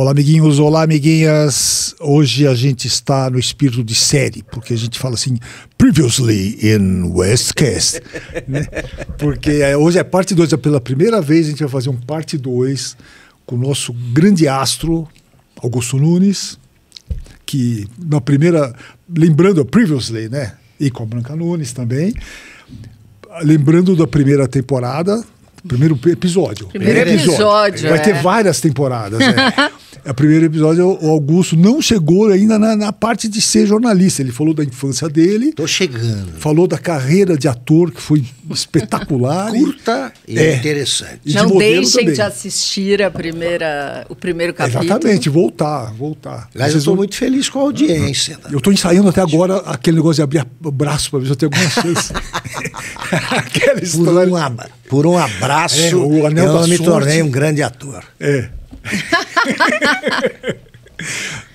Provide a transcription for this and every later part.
Olá, amiguinhos, olá, amiguinhas. Hoje a gente está no espírito de série, porque a gente fala assim, previously in Westcast. né? Porque é, hoje é parte 2, pela primeira vez a gente vai fazer um parte 2 com o nosso grande astro, Augusto Nunes, que na primeira, lembrando, previously, né? E com a Branca Nunes também. Lembrando da primeira temporada, primeiro episódio. Primeiro episódio, Vai é. ter várias temporadas, né? O primeiro episódio, o Augusto não chegou ainda na, na parte de ser jornalista. Ele falou da infância dele, Tô chegando. falou da carreira de ator, que foi espetacular. Curta e É. interessante. E de Não modelo deixem também. de assistir a primeira, o primeiro capítulo. Exatamente, voltar, voltar. Aliás, eu estou vão- muito feliz com a audiência. Eu estou ensaiando até agora aquele negócio de abrir o braço para ver se eu tenho alguma chance. Aquela Por história. um, abra- por um abraço, É, o anel eu me sorte. tornei um grande ator. É.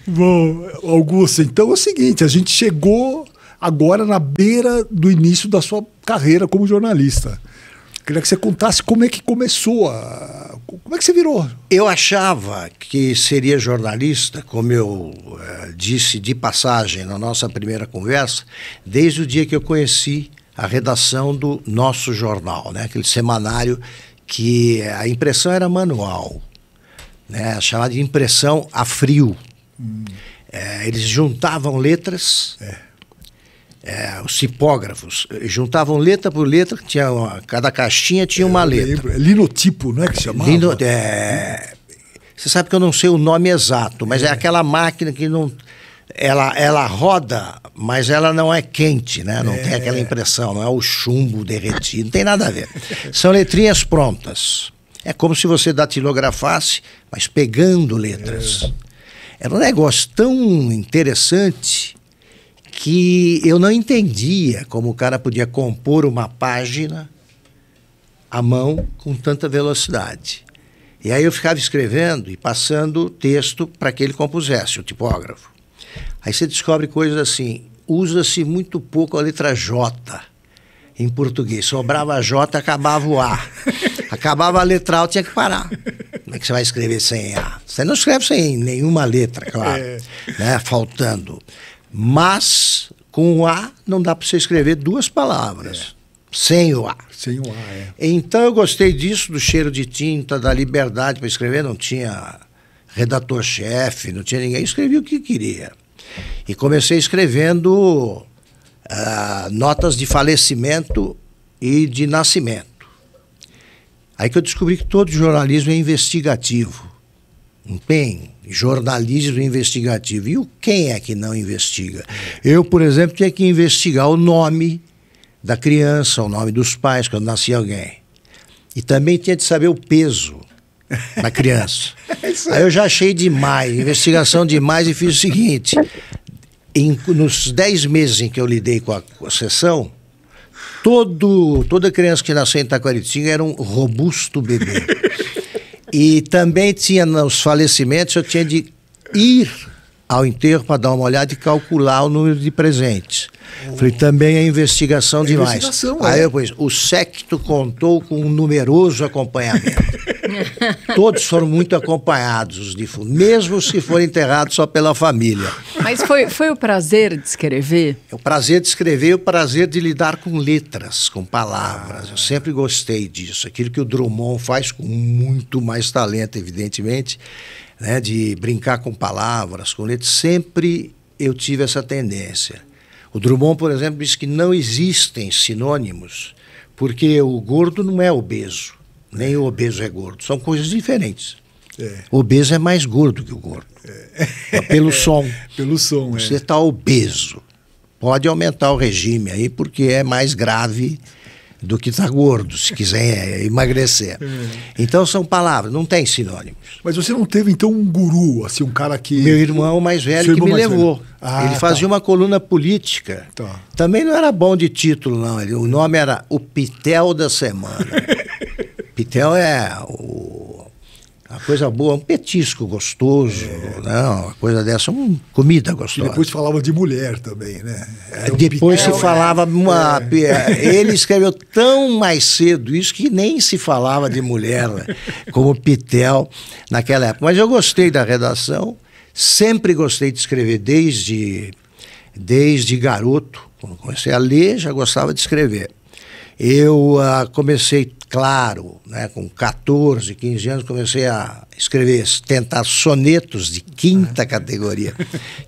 Bom, Augusto, então é o seguinte: a gente chegou agora na beira do início da sua carreira como jornalista. Queria que você contasse como é que começou, a... como é que você virou? Eu achava que seria jornalista, como eu eh, disse de passagem na nossa primeira conversa, desde o dia que eu conheci a redação do nosso jornal, né? aquele semanário que a impressão era manual, né? chamada de impressão a frio. Eh, eles juntavam letras. eh, os tipógrafos eh, juntavam letra por letra, tinha uma- cada caixinha tinha uma Eu letra. lembro, é linotipo, não é que se chamava? Lindo, é, você sabe que eu não sei o nome exato, mas é, aquela máquina que não. Ela, ela roda, mas ela não é quente, né? Não tem aquela impressão, não é o chumbo derretido, não tem nada a ver. São letrinhas prontas. É como se você datilografasse, mas pegando letras. Era um negócio tão interessante que eu não entendia como o cara podia compor uma página à mão com tanta velocidade. E aí eu ficava escrevendo e passando texto para que ele compusesse, o tipógrafo. Aí você descobre coisas assim, usa-se muito pouco a letra J em português. Sobrava J, acabava o A. Acabava a letra A, eu tinha que parar. Como é que você vai escrever sem A? Você não escreve sem nenhuma letra, claro, É. né? faltando. Mas com o A não dá para você escrever duas palavras. Sem o A. Sem o A, é. Então eu gostei disso, do cheiro de tinta, da liberdade para escrever. Não tinha redator-chefe, não tinha ninguém. Escrevia o que queria. E comecei escrevendo ah, notas de falecimento e de nascimento. Aí que eu descobri que todo jornalismo é investigativo. Não tem jornalismo investigativo. E o quem é que não investiga? Eu, por exemplo, tinha que investigar o nome da criança, o nome dos pais, quando nascia alguém. E também tinha de saber o peso da criança. Aí eu já achei demais, investigação demais, e fiz o seguinte: em- nos 10 meses em que eu lidei com a, com a sessão, todo, toda criança que nasceu em Taquaritinga era um robusto bebê. E também tinha nos falecimentos, eu tinha de ir ao enterro para dar uma olhada e calcular o número de presentes. Falei, também é investigação É demais. investigação, Aí é. eu pus, o secto contou com um numeroso acompanhamento. Todos foram muito acompanhados, os defuntos, mesmo se forem enterrados só pela família. Mas foi, foi o prazer de escrever? É o prazer de escrever e o prazer de lidar com letras, com palavras. Eu sempre gostei disso. Aquilo que o Drummond faz com muito mais talento, evidentemente, né, de brincar com palavras, com letras. Sempre eu tive essa tendência. O Drummond, por exemplo, diz que não existem sinônimos, porque o gordo não é obeso, nem o obeso é gordo. São coisas diferentes. É. O obeso é mais gordo que o gordo. É pelo som. Pelo som, Você é. está obeso. Pode aumentar o regime aí, porque é mais grave do que estar gordo, se quiser emagrecer. Então são palavras, não tem sinônimos. Mas você não teve, então, um guru, assim, um cara que... Meu irmão mais velho Seu que me levou. Ah, ele fazia tá. uma coluna política. Tá. Também não era bom de título, não. Ele- o nome era O Pitel da Semana. Pitel é o- Uma coisa boa, um petisco gostoso, é. não, uma coisa dessa, uma comida gostosa. E depois falava de mulher também, né? Um depois pitel, se falava uma. É. Ele escreveu tão mais cedo isso que nem se falava de mulher né? como Pitel naquela época. Mas eu gostei da redação, sempre gostei de escrever desde, desde garoto. Quando comecei a ler, já gostava de escrever. Eu uh, comecei, claro, né, com 14, 15 anos, comecei a escrever, tentar sonetos de quinta categoria.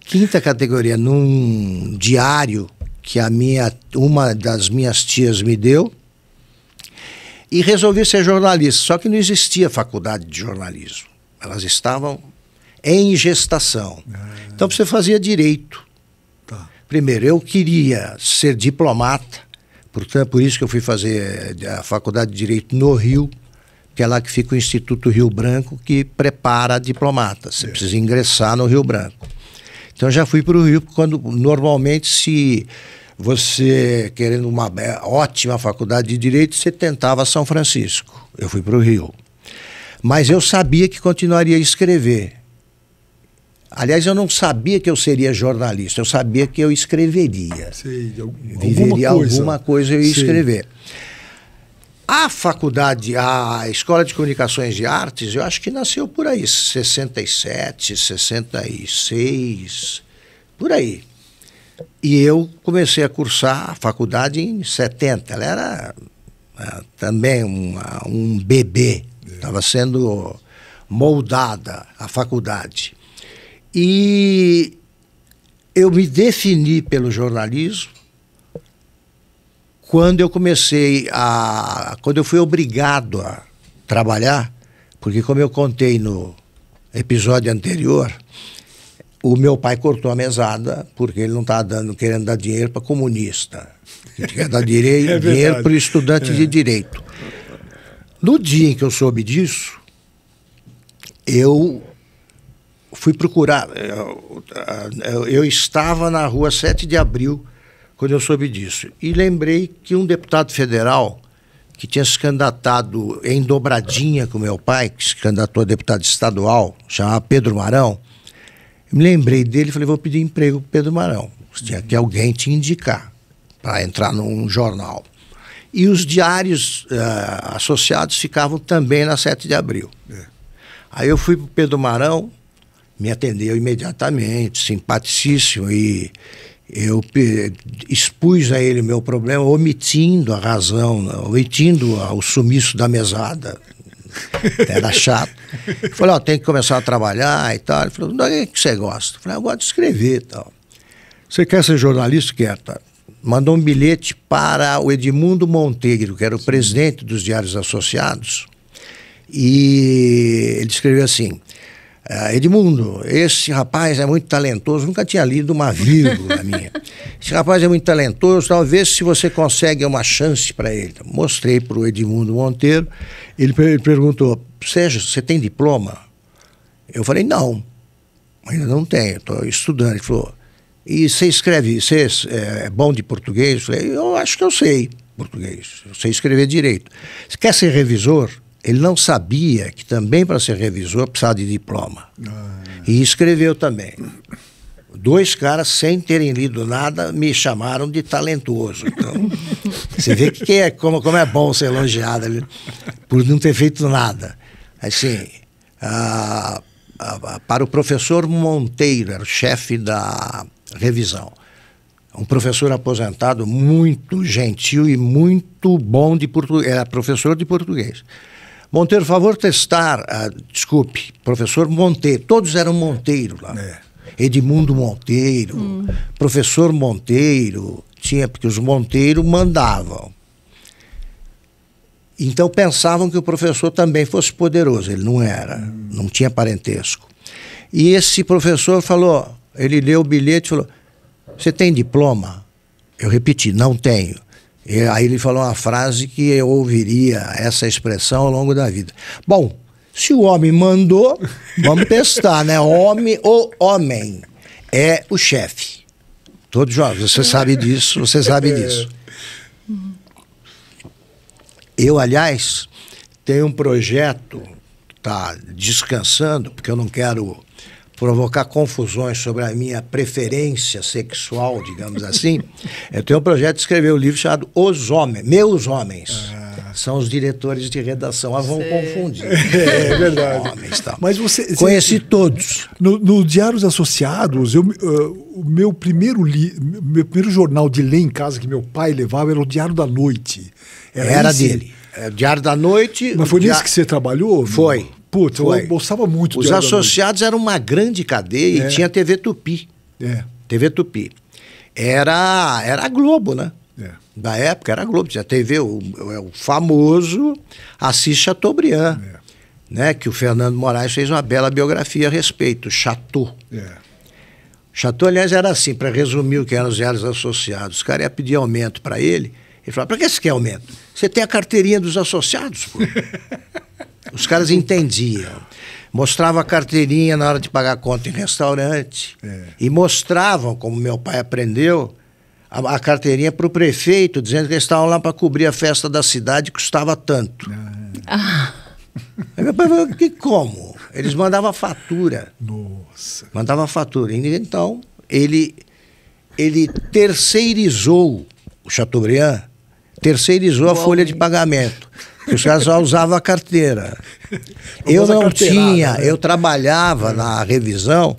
Quinta categoria num diário que a minha, uma das minhas tias me deu e resolvi ser jornalista. Só que não existia faculdade de jornalismo. Elas estavam em gestação. Ah. Então você fazia direito. Tá. Primeiro, eu queria ser diplomata Portanto, por isso que eu fui fazer eh, a faculdade de Direito no Rio, que é lá que fica o Instituto Rio Branco, que prepara diplomatas. Você é. precisa ingressar no Rio Branco. Então, já fui para o Rio, quando normalmente se você, querendo uma ótima faculdade de Direito, você tentava São Francisco. Eu fui para o Rio. Mas eu sabia que continuaria a escrever. Aliás, eu não sabia que eu seria jornalista, eu sabia que eu escreveria. Sei, Viveria alguma coisa, alguma coisa eu ia Sei. escrever. A faculdade, a Escola de Comunicações e Artes, eu acho que nasceu por aí, 67, 66, por aí. E eu comecei a cursar a faculdade em 70. Ela era uh, também uma, um bebê, estava é. sendo moldada a faculdade. E eu me defini pelo jornalismo quando eu comecei a. quando eu fui obrigado a trabalhar, porque, como eu contei no episódio anterior, o meu pai cortou a mesada porque ele não estava dando, querendo dar dinheiro para comunista. Ele quer dar direito, é dinheiro para o estudante é. de direito. No dia em que eu soube disso, eu fui procurar. Eu, eu, eu, estava na rua 7 de abril quando eu soube disso. E lembrei que um deputado federal que tinha se candidatado em dobradinha com meu pai, que se candidatou a deputado estadual, chamava Pedro Marão. me lembrei dele e falei: vou pedir emprego para Pedro Marão. Tinha que alguém te indicar para entrar num jornal. E os diários uh, associados ficavam também na 7 de abril. É. Aí eu fui para Pedro Marão, me atendeu imediatamente, simpaticíssimo, e eu expus a ele o meu problema, omitindo a razão, omitindo o sumiço da mesada. Era chato. falei, ó, tem que começar a trabalhar e tal. Ele falou, do que, que você gosta? Eu falei, eu gosto de escrever e tal. Você quer ser jornalista? Quer, tá? Mandou um bilhete para o Edmundo Monteiro, que era o Sim. presidente dos Diários Associados, e ele escreveu assim: Uh, Edmundo, esse rapaz é muito talentoso, nunca tinha lido uma vírgula minha. Esse rapaz é muito talentoso, talvez se você consegue uma chance para ele. Mostrei para o Edmundo Monteiro, ele, ele perguntou: Sérgio, você tem diploma? Eu falei: não, ainda não tenho, estou estudando. Ele falou: e você escreve, você é, é bom de português? Eu falei: eu acho que eu sei português, eu sei escrever direito. Você quer ser revisor? Ele não sabia que também para ser revisor precisava de diploma. Ah. E escreveu também. Dois caras, sem terem lido nada, me chamaram de talentoso. Então, você vê que é, como, como é bom ser elogiado por não ter feito nada. Assim, para o professor Monteiro, era o chefe da revisão. Um professor aposentado, muito gentil e muito bom de português. Era professor de português. Monteiro, favor testar, uh, desculpe, professor Monteiro, todos eram Monteiro lá. É. Edmundo Monteiro, hum. professor Monteiro, tinha, porque os Monteiro mandavam. Então pensavam que o professor também fosse poderoso, ele não era, hum. não tinha parentesco. E esse professor falou, ele leu o bilhete e falou: Você tem diploma? Eu repeti, não tenho. E aí ele falou uma frase que eu ouviria essa expressão ao longo da vida. Bom, se o homem mandou, vamos testar, né? Homem ou homem é o chefe. Todos jovens, você sabe disso, você sabe disso. Eu, aliás, tenho um projeto estar descansando, porque eu não quero provocar confusões sobre a minha preferência sexual, digamos assim, eu tenho um projeto de escrever um livro chamado Os Homens, Meus Homens. Ah. São os diretores de redação, ah, vão confundir. É, é verdade. Homens, tal. Mas você conheci você, todos. No, no, Diários Associados, eu, uh, o meu primeiro li, meu primeiro jornal de ler em casa que meu pai levava era o Diário da Noite. Era, era dele. É, Diário da Noite. Mas foi nesse que você trabalhou? Foi. Putz, eu gostava muito Os associados eram uma grande cadeia é. e tinha TV Tupi. É. TV Tupi. Era, era a Globo, né? É. Da época era a Globo. Tinha TV, o, o famoso Assis Chateaubriand. É. Né, que o Fernando Moraes fez uma bela biografia a respeito, Chateau. É. Chateau, aliás, era assim, para resumir o que eram os diários associados. Os caras iam pedir aumento para ele. Ele falava: para que você quer aumento? Você tem a carteirinha dos associados, pô. Os caras entendiam. Mostrava a carteirinha na hora de pagar a conta em restaurante. É. E mostravam, como meu pai aprendeu, a, a carteirinha para o prefeito, dizendo que eles estavam lá para cobrir a festa da cidade, custava tanto. Ah. Aí meu pai falou, que como? Eles mandavam fatura. Nossa. Mandava fatura. Então, ele, ele terceirizou o Chateaubriand, terceirizou a folha de pagamento. Os caras só usavam a carteira. eu não tinha, né? eu trabalhava é. na revisão,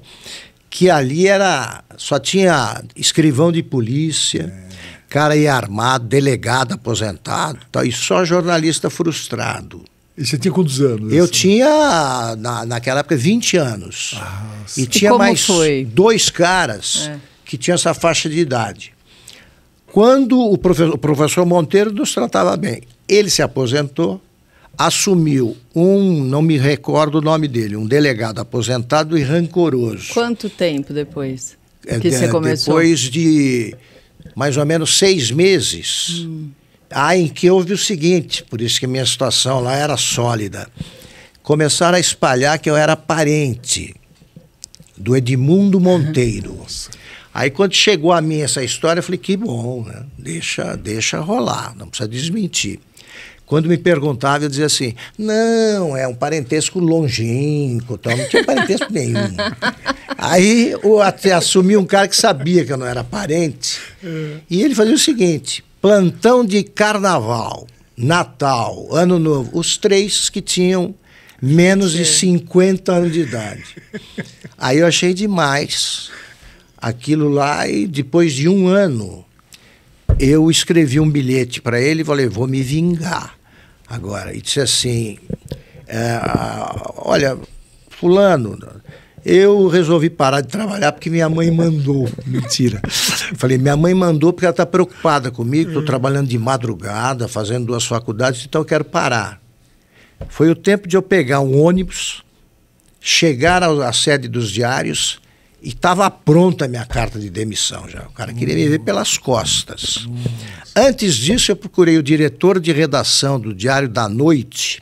que ali era. Só tinha escrivão de polícia, é. cara ia armado, delegado aposentado, tal, e só jornalista frustrado. E você tinha quantos anos? Eu assim? tinha, na, naquela época, 20 anos. Ah, e tinha e mais foi? dois caras é. que tinham essa faixa de idade. Quando o professor, o professor Monteiro nos tratava bem, ele se aposentou, assumiu um, não me recordo o nome dele, um delegado aposentado e rancoroso. Quanto tempo depois é, que é, você começou? Depois de mais ou menos seis meses. Hum. Ah, em que houve o seguinte, por isso que minha situação lá era sólida. Começaram a espalhar que eu era parente do Edmundo Monteiro. Nossa. Aí quando chegou a mim essa história, eu falei, que bom, né? Deixa, deixa rolar, não precisa desmentir. Quando me perguntava, eu dizia assim: não, é um parentesco longínquo, então não tinha parentesco nenhum. Aí eu até assumi um cara que sabia que eu não era parente, é. e ele fazia o seguinte: plantão de carnaval, Natal, Ano Novo, os três que tinham menos de 50 anos de idade. Aí eu achei demais aquilo lá, e depois de um ano eu escrevi um bilhete para ele e falei, vou me vingar agora. E disse assim, é, olha, fulano, eu resolvi parar de trabalhar porque minha mãe mandou. Mentira. Falei, minha mãe mandou porque ela está preocupada comigo, estou trabalhando de madrugada, fazendo duas faculdades, então eu quero parar. Foi o tempo de eu pegar um ônibus, chegar à sede dos diários e estava pronta a minha carta de demissão já. O cara queria me ver pelas costas. Antes disso, eu procurei o diretor de redação do Diário da Noite,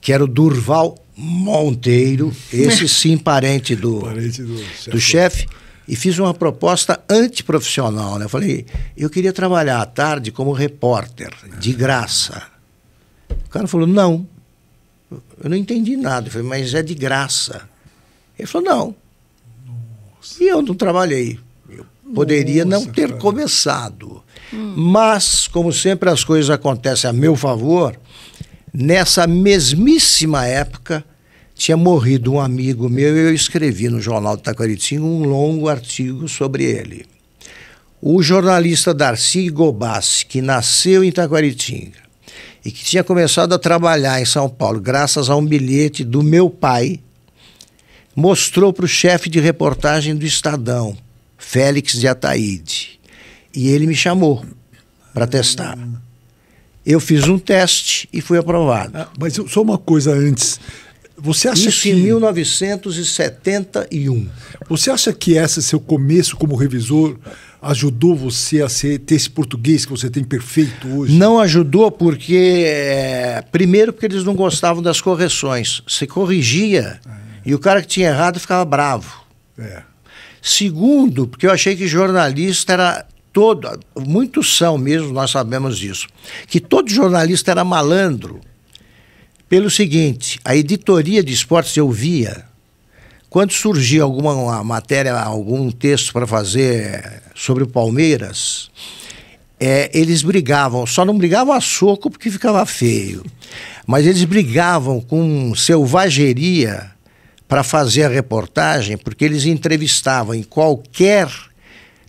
que era o Durval Monteiro, esse sim parente do, parente do, do chefe, e fiz uma proposta antiprofissional. Né? Eu falei, eu queria trabalhar à tarde como repórter, de graça. O cara falou, não. Eu não entendi nada. Eu falei, mas é de graça. Ele falou, não. E eu não trabalhei. Eu poderia Nossa, não ter cara. começado. Hum. Mas, como sempre as coisas acontecem a meu favor, nessa mesmíssima época tinha morrido um amigo meu e eu escrevi no Jornal de Taquaritinga um longo artigo sobre ele. O jornalista Darcy Gobassi, que nasceu em Taquaritinga e que tinha começado a trabalhar em São Paulo graças a um bilhete do meu pai, mostrou para o chefe de reportagem do Estadão, Félix de Ataíde. E ele me chamou para testar. Eu fiz um teste e fui aprovado. Ah, mas só uma coisa antes. Você acha Isso que... em 1971. Você acha que esse seu começo como revisor ajudou você a ser, ter esse português que você tem perfeito hoje? Não ajudou porque, é, primeiro, porque eles não gostavam das correções. Você corrigia. É e o cara que tinha errado ficava bravo. É. Segundo, porque eu achei que jornalista era todo, muitos são mesmo, nós sabemos disso, que todo jornalista era malandro. pelo seguinte: a editoria de esportes eu via. Quando surgia alguma matéria, algum texto para fazer sobre o Palmeiras, é, eles brigavam, só não brigavam a soco porque ficava feio, mas eles brigavam com selvageria para fazer a reportagem, porque eles entrevistavam em qualquer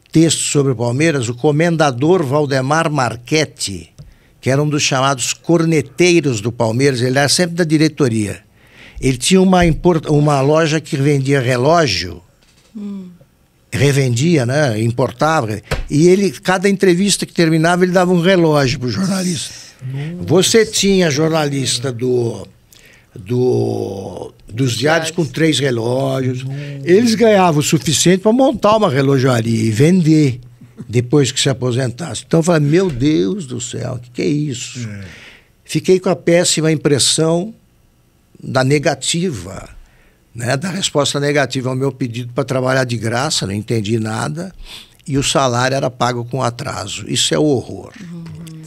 texto sobre o Palmeiras o comendador Valdemar Marchetti, que era um dos chamados corneteiros do Palmeiras, ele era sempre da diretoria. Ele tinha uma, uma loja que vendia relógio. Hum revendia, né? importava. E ele, cada entrevista que terminava, ele dava um relógio para o jornalista. Nossa. Você tinha jornalista do, do, dos diários com três relógios. Eles ganhavam o suficiente para montar uma relojaria e vender depois que se aposentasse. Então eu falei, meu Deus do céu, o que, que, é isso? É. Fiquei com a péssima impressão da negativa né, da resposta negativa ao meu pedido para trabalhar de graça, não entendi nada, e o salário era pago com atraso. Isso é horror. Uhum.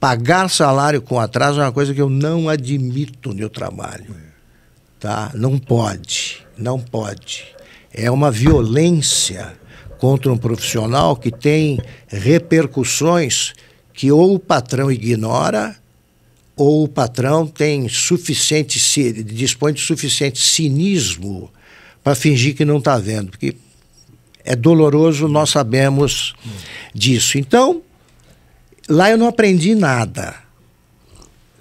Pagar salário com atraso é uma coisa que eu não admito no meu trabalho. Tá? Não pode, não pode. É uma violência contra um profissional que tem repercussões que ou o patrão ignora ou o patrão tem suficiente dispõe de suficiente cinismo para fingir que não está vendo, porque é doloroso, nós sabemos disso. Então, lá eu não aprendi nada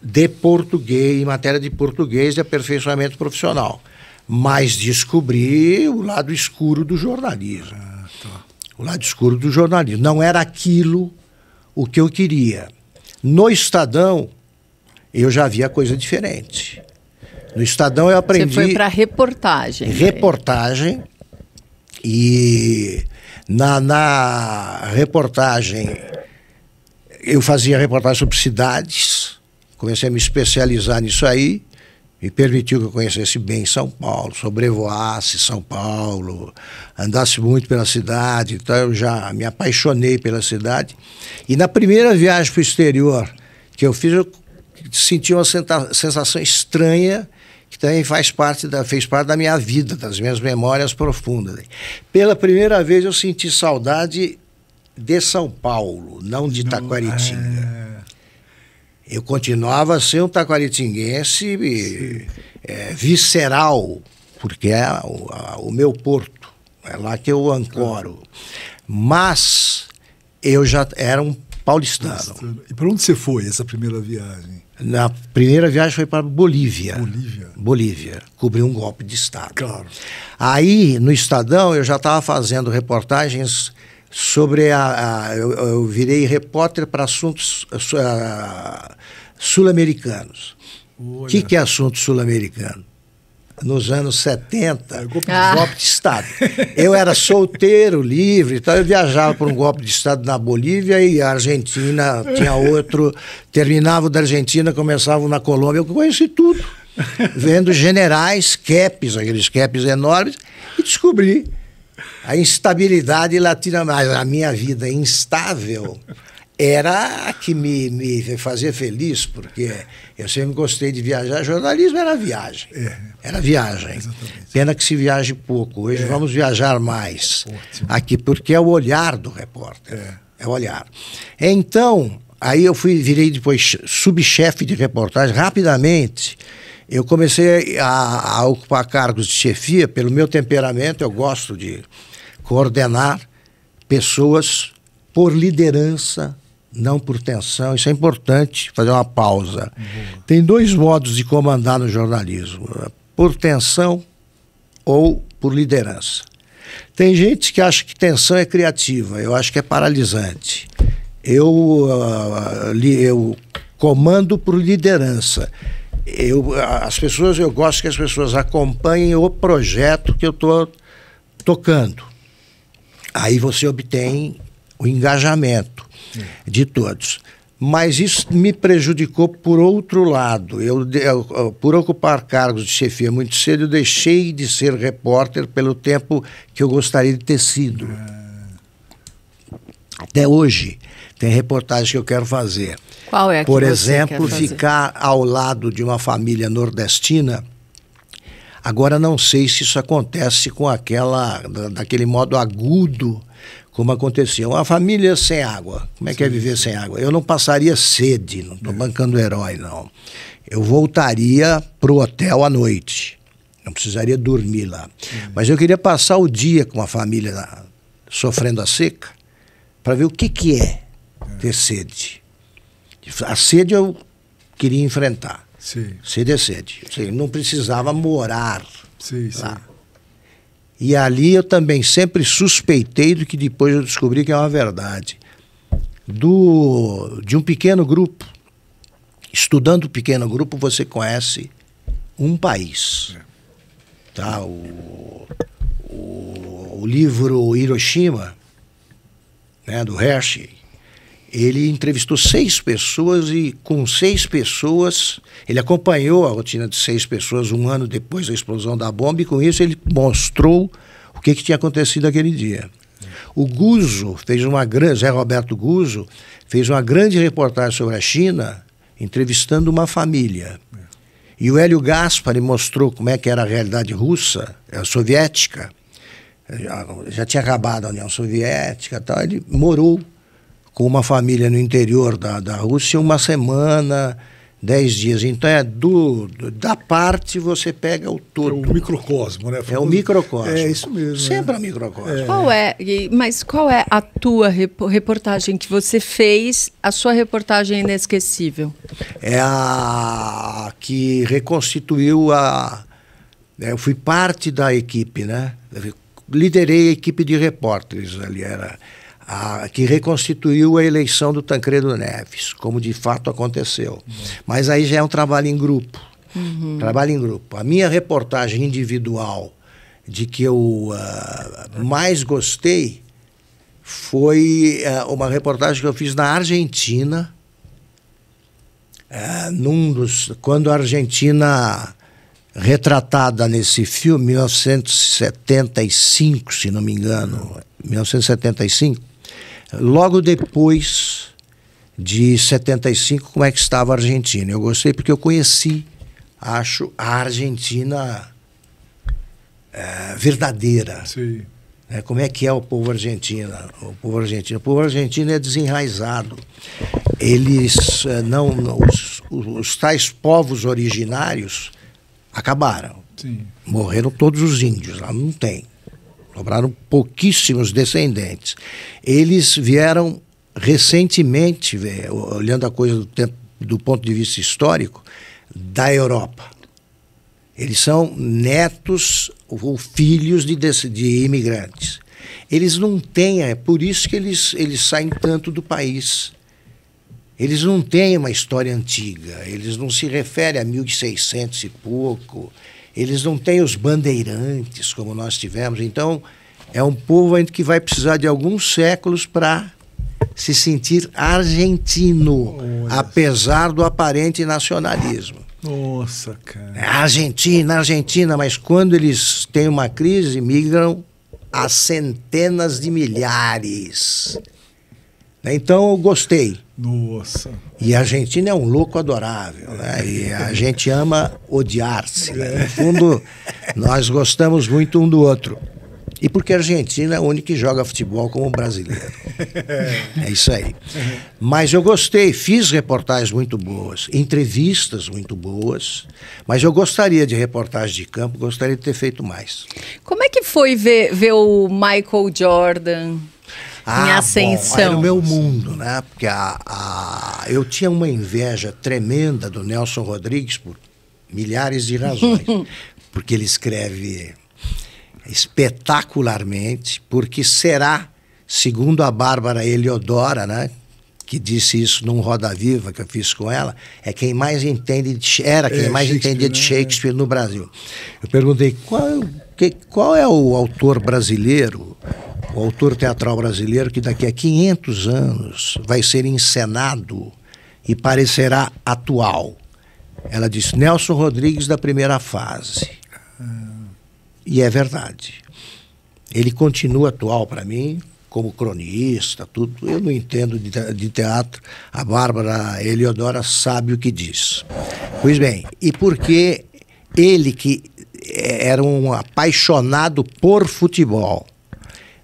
de português, em matéria de português de aperfeiçoamento profissional, mas descobri o lado escuro do jornalismo. Ah, tá. O lado escuro do jornalismo. Não era aquilo o que eu queria. No Estadão, eu já via coisa diferente. No Estadão eu aprendi. Você foi para reportagem. Reportagem. E na, na reportagem eu fazia reportagem sobre cidades. Comecei a me especializar nisso aí. Me permitiu que eu conhecesse bem São Paulo, sobrevoasse São Paulo, andasse muito pela cidade. Então eu já me apaixonei pela cidade. E na primeira viagem para o exterior que eu fiz, eu senti uma sensação estranha que também faz parte da, fez parte da minha vida, das minhas memórias profundas. Pela primeira vez eu senti saudade de São Paulo, não de Taquaritinga. É... Eu continuava a ser um taquaritinguense é, visceral, porque é o, a, o, meu porto, é lá que eu ancoro. Mas eu já era um paulistano. E para onde você foi essa primeira viagem? Na primeira viagem foi para Bolívia. Bolívia. Bolívia. Cobri um golpe de Estado. Claro. Aí, no Estadão, eu já estava fazendo reportagens sobre a. a eu, eu, virei repórter para assuntos uh, sul-americanos. O que, que é assunto sul-americano? nos anos 70, é, golpe, ah. golpe de Estado. Eu era solteiro, livre, então eu viajava por um golpe de Estado na Bolívia e a Argentina tinha outro, terminava da Argentina, começava na Colômbia, eu conheci tudo. Vendo generais, capes, aqueles capes enormes, e descobri a instabilidade latino-americana. A minha vida instável era a que me, me fazia feliz, porque eu sempre gostei de viajar. Jornalismo era viagem. É. Era viagem. Exatamente. Pena que se viaje pouco. Hoje é. vamos viajar mais Ótimo. aqui, porque é o olhar do repórter. É, é o olhar. Então, aí eu fui, virei depois subchefe de reportagem. Rapidamente, eu comecei a, a ocupar cargos de chefia. Pelo meu temperamento, eu gosto de coordenar pessoas por liderança não por tensão. Isso é importante, fazer uma pausa. Uhum. Tem dois modos de comandar no jornalismo: por tensão ou por liderança. Tem gente que acha que tensão é criativa, eu acho que é paralisante. Eu, uh, eu comando por liderança. Eu, as pessoas, eu gosto que as pessoas acompanhem o projeto que eu estou tocando. Aí você obtém o engajamento de todos. Mas isso me prejudicou por outro lado. Eu, eu, por ocupar cargos de chefia muito cedo, eu deixei de ser repórter pelo tempo que eu gostaria de ter sido. Até hoje tem reportagem que eu quero fazer. Qual é Por exemplo, ficar ao lado de uma família nordestina. Agora não sei se isso acontece com aquela da- daquele modo agudo como acontecia. Uma família sem água. Como é que é viver sem água? Eu não passaria sede, não estou bancando herói, não. Eu voltaria para o hotel à noite. Não precisaria dormir lá. Mas eu queria passar o dia com a família lá, sofrendo a seca para ver o que, que é ter sede. A sede eu queria enfrentar. Sim, sede. Assim, não precisava morar sim, sim. lá. E ali eu também sempre suspeitei do que depois eu descobri que é uma verdade. Do, de um pequeno grupo. Estudando o pequeno grupo, você conhece um país. Tá? O, o, o livro Hiroshima, né, do Hershey, ele entrevistou seis pessoas e com seis pessoas, ele acompanhou a rotina de seis pessoas um ano depois da explosão da bomba e com isso ele mostrou o que, que tinha acontecido aquele dia. O Guzo fez uma grande, Zé Roberto Guzo fez uma grande reportagem sobre a China, entrevistando uma família. E o Hélio Gaspari mostrou como é que era a realidade russa, a soviética. Já, já tinha acabado a União Soviética, tal. Ele morou com uma família no interior da, da Rússia uma semana, dez dias. Então é do, do- da parte você pega o É todo. o microcosmo, né? É o microcosmo. É isso mesmo. Sempre né? é o microcosmo. Qual é, mas qual é a tua repo- reportagem que você fez, a sua reportagem inesquecível? É a que reconstituiu a. né, Eu fui parte da equipe, né? Liderei a equipe de repórteres ali, era a que reconstituiu a eleição do Tancredo Neves, como de fato aconteceu. Mas aí já é um trabalho em grupo. Trabalho em grupo. A minha reportagem individual de que eu ah, mais gostei foi ah, uma reportagem que eu fiz na Argentina, ah, num dos, quando a Argentina retratada nesse filme, 1975, se não me engano, 1975, logo depois de 75, como é que estava a Argentina? Eu gostei porque eu conheci, acho, a Argentina eh, verdadeira. Sim. né? Como é que é o povo argentino? O povo argentino, o povo argentino é desenraizado. Eles eh, não, não- os, os, os tais povos originários acabaram. Sim. Morreram todos os índios, lá não tem. Sobraram pouquíssimos descendentes. Eles vieram recentemente, vê, olhando a coisa do, tempo, do ponto de vista histórico, da Europa. Eles são netos ou filhos de, de imigrantes. Eles não têm, é por isso que eles, eles saem tanto do país. Eles não têm uma história antiga, eles não se referem a 1600 e pouco, eles não têm os bandeirantes como nós tivemos. Então, é um povo ainda que vai precisar de alguns séculos para se sentir argentino, Olha. apesar do aparente nacionalismo. Nossa, cara. É Argentina, Argentina, mas quando eles têm uma crise, migram a centenas de milhares. Então eu gostei. Nossa. E a Argentina é um louco adorável, né? E a gente ama odiar-se. Né? No fundo, nós gostamos muito um do outro. E porque a Argentina é a única que joga futebol como brasileiro. É isso aí. Mas eu gostei, fiz reportagens muito boas, entrevistas muito boas, mas eu gostaria de reportagem de campo, gostaria de ter feito mais. Como é que foi ver, ver o Michael Jordan em Ah, ascensão? Bom, era o meu mundo, né? Porque a, a- eu tinha uma inveja tremenda do Nelson Rodrigues por milhares de razões. porque ele escreve espetacularmente, porque será, segundo a Bárbara Eliodora, né? Que disse isso num Roda Viva que eu fiz com ela, é quem mais entende, de, era quem É, mais Shakespeare, entendia de né? Shakespeare no Brasil. Eu perguntei qual, que- qual é o autor brasileiro, o autor teatral brasileiro que daqui a 500 anos vai ser encenado e parecerá atual. Ela disse Nelson Rodrigues da primeira fase. E é verdade. Ele continua atual para mim, como cronista, tudo. Eu não entendo de, teatro. A Bárbara Eliodora sabe o que diz. Pois bem, e porque ele que era um apaixonado por futebol,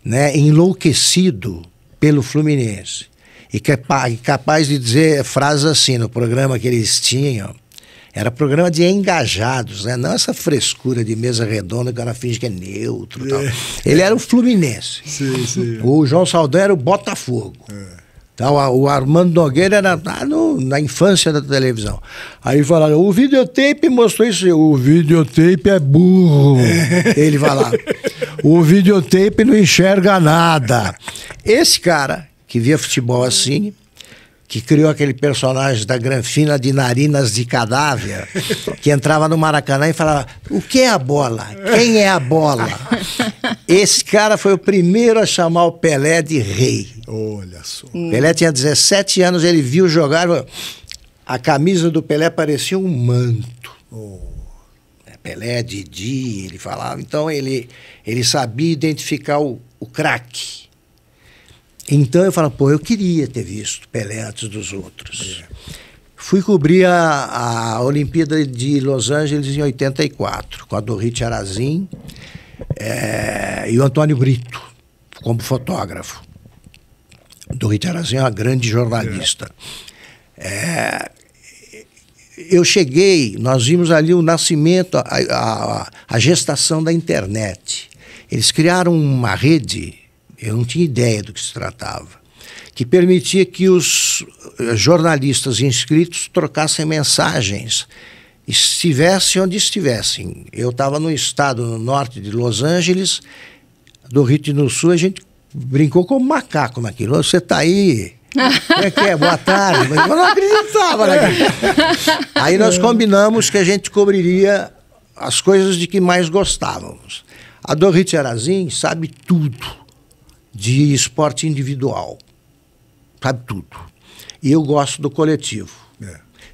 né, enlouquecido pelo Fluminense, e capaz de dizer frases assim no programa que eles tinham, era programa de engajados, né? Não essa frescura de mesa redonda que ela finge que é neutro. É. Ele era o Fluminense. Sim, sim. O João Saldanha era o Botafogo. É. Então, o Armando Nogueira era lá no, na infância da televisão. Aí falaram, o videotape mostrou isso. O videotape é burro. É. Ele falava, o videotape não enxerga nada. Esse cara, que via futebol assim, que criou aquele personagem da Granfina de Narinas de Cadáver, que entrava no Maracanã e falava: O que é a bola? Quem é a bola? Esse cara foi o primeiro a chamar o Pelé de rei. Olha só. Pelé tinha 17 anos, ele viu jogar. A camisa do Pelé parecia um manto. Oh. Pelé, Didi, ele falava. Então ele, ele sabia identificar o, o craque. Então eu falo, pô, eu queria ter visto Pelé antes dos outros. É. Fui cobrir a, a Olimpíada de Los Angeles em 84, com a Dorite Arazin é, e o Antônio Brito, como fotógrafo. Dorite Arazin é uma grande jornalista. É, eu cheguei, nós vimos ali o nascimento, a, a, a gestação da internet. Eles criaram uma rede eu não tinha ideia do que se tratava. Que permitia que os eh, jornalistas inscritos trocassem mensagens, estivessem onde estivessem. Eu estava no estado no norte de Los Angeles, do Rio do Sul, a gente brincou como macaco naquilo. Você está aí, como é que é? Boa tarde. Eu não acreditava naquilo. Aí nós combinamos que a gente cobriria as coisas de que mais gostávamos. A Dorrit Arazin sabe tudo de esporte individual. Sabe tudo. E eu gosto do coletivo.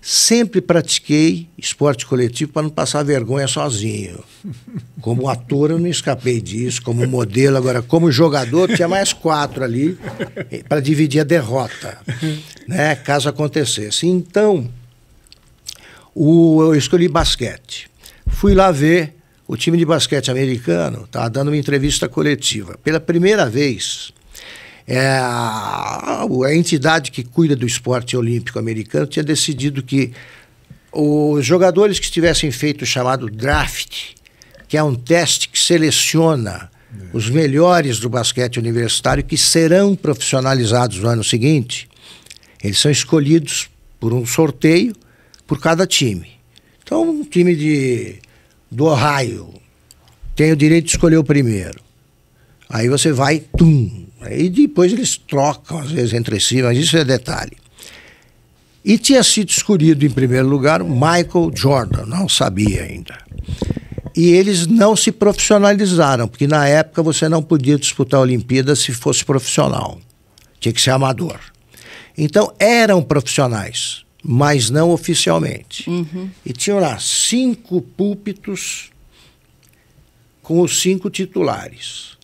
Sempre pratiquei esporte coletivo para não passar vergonha sozinho. Como ator, eu não escapei disso. Como modelo, agora, como jogador, tinha mais quatro ali eh, para dividir a derrota, né? caso acontecesse. Então, o, eu escolhi basquete. Fui lá ver o time de basquete americano estava dando uma entrevista coletiva. Pela primeira vez, é, a, a, entidade que cuida do esporte olímpico americano tinha decidido que os jogadores que tivessem feito o chamado draft, que é um teste que seleciona é. os melhores do basquete universitário que serão profissionalizados no ano seguinte, eles são escolhidos por um sorteio por cada time. Então, um time de do Ohio tem o direito de escolher o primeiro. Aí você vai, tum. Aí depois eles trocam, às vezes, entre si, mas isso é detalhe. E tinha sido escolhido em primeiro lugar Michael Jordan, não sabia ainda. E eles não se profissionalizaram, porque na época você não podia disputar a Olimpíada se fosse profissional. Tinha que ser amador. Então eram profissionais mas não oficialmente. Uhum. E tinham lá cinco púlpitos com os cinco titulares.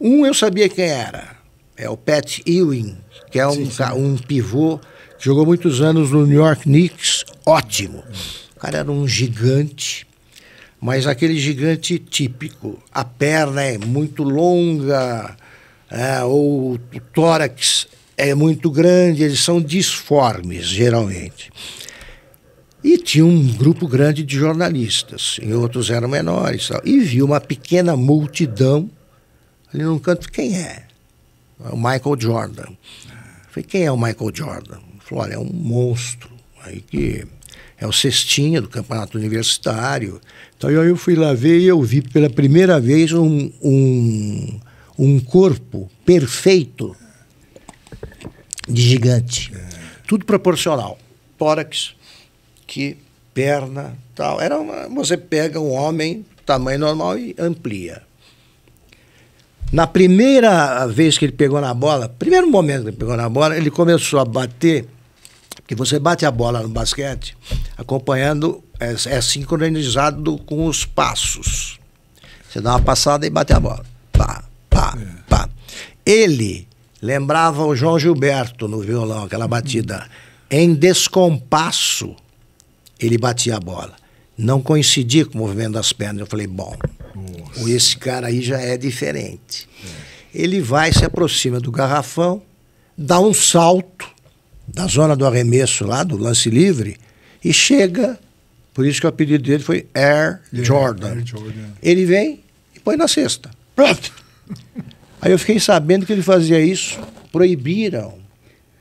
Um eu sabia quem era, é o Pat Ewing, que é um, sim, sim. um pivô que jogou muitos anos no New York Knicks, ótimo. O cara era um gigante, mas aquele gigante típico. A perna é muito longa, é, ou o tórax é muito grande, eles são disformes, geralmente. E tinha um grupo grande de jornalistas, em outros eram menores. Tal, e viu uma pequena multidão ali num canto. Quem é? O Michael Jordan. falei, quem é o Michael Jordan? Ele falou, olha, é um monstro. Aí que é o cestinha do campeonato universitário. Então eu fui lá ver e eu vi pela primeira vez um, um, um corpo perfeito de gigante. Tudo proporcional. Tórax, que perna, tal. Era uma, você pega um homem tamanho normal e amplia. Na primeira vez que ele pegou na bola, primeiro momento que ele pegou na bola, ele começou a bater, que você bate a bola no basquete, acompanhando, é, é sincronizado com os passos. Você dá uma passada e bate a bola. Pá, pá, é. pá. Ele lembrava o João Gilberto no violão, aquela batida. Em descompasso, ele batia a bola. Não coincidia com o movimento das pernas. Eu falei, bom, Nossa. esse cara aí já é diferente. É. Ele vai, se aproxima do garrafão, dá um salto da zona do arremesso lá, do lance livre, e chega. Por isso que o apelido dele foi Air Jordan. Air Jordan. Ele vem e põe na cesta. Pronto. Aí eu fiquei sabendo que ele fazia isso, proibiram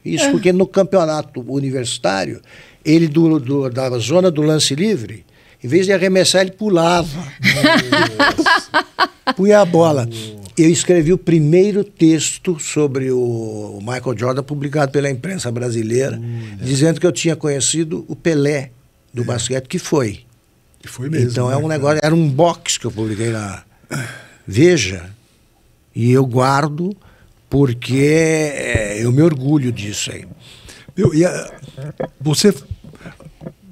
isso, é. porque no campeonato universitário, ele do, do, da zona do lance livre, em vez de arremessar, ele pulava. Punha a bola. Eu escrevi o primeiro texto sobre o Michael Jordan, publicado pela imprensa brasileira, dizendo que eu tinha conhecido o Pelé do é. basquete, que foi. E foi mesmo. Então né? é um negócio, era um box que eu publiquei na Veja, e eu guardo porque é, eu me orgulho disso aí. Meu, e a, você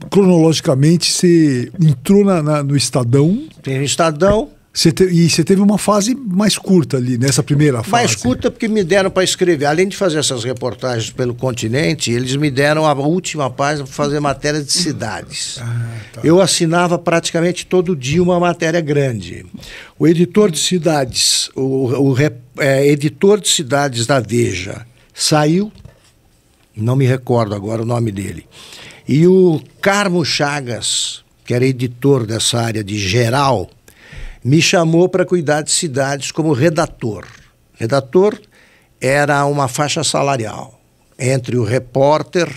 cronologicamente você entrou na, na, no Estadão. Tem Estadão. Você te, e você teve uma fase mais curta ali, nessa primeira fase. Mais curta porque me deram para escrever. Além de fazer essas reportagens pelo continente, eles me deram a última página para fazer matéria de cidades. Ah, tá. Eu assinava praticamente todo dia uma matéria grande. O editor de cidades, o, o é, editor de cidades da Veja, saiu, não me recordo agora o nome dele. E o Carmo Chagas, que era editor dessa área de geral, me chamou para cuidar de cidades como redator. Redator era uma faixa salarial entre o repórter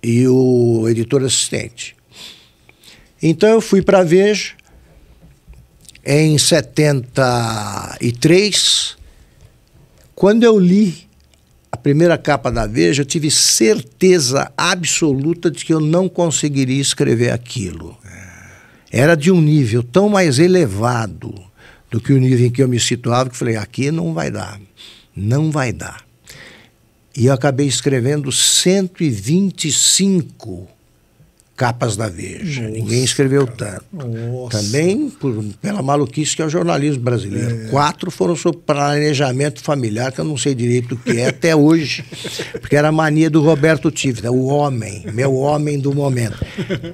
e o editor assistente. Então eu fui para Veja em 73. Quando eu li primeira capa da Veja, eu tive certeza absoluta de que eu não conseguiria escrever aquilo. Era de um nível tão mais elevado do que o nível em que eu me situava, que eu falei, aqui não vai dar, não vai dar. E eu acabei escrevendo 125 capas da Veja. Nossa, Ninguém escreveu tanto. Nossa. Também por, pela maluquice que é o jornalismo brasileiro. É. Quatro foram sobre planejamento familiar, que eu não sei direito o que é até hoje, porque era a mania do Roberto Tivita, o homem, meu homem do momento.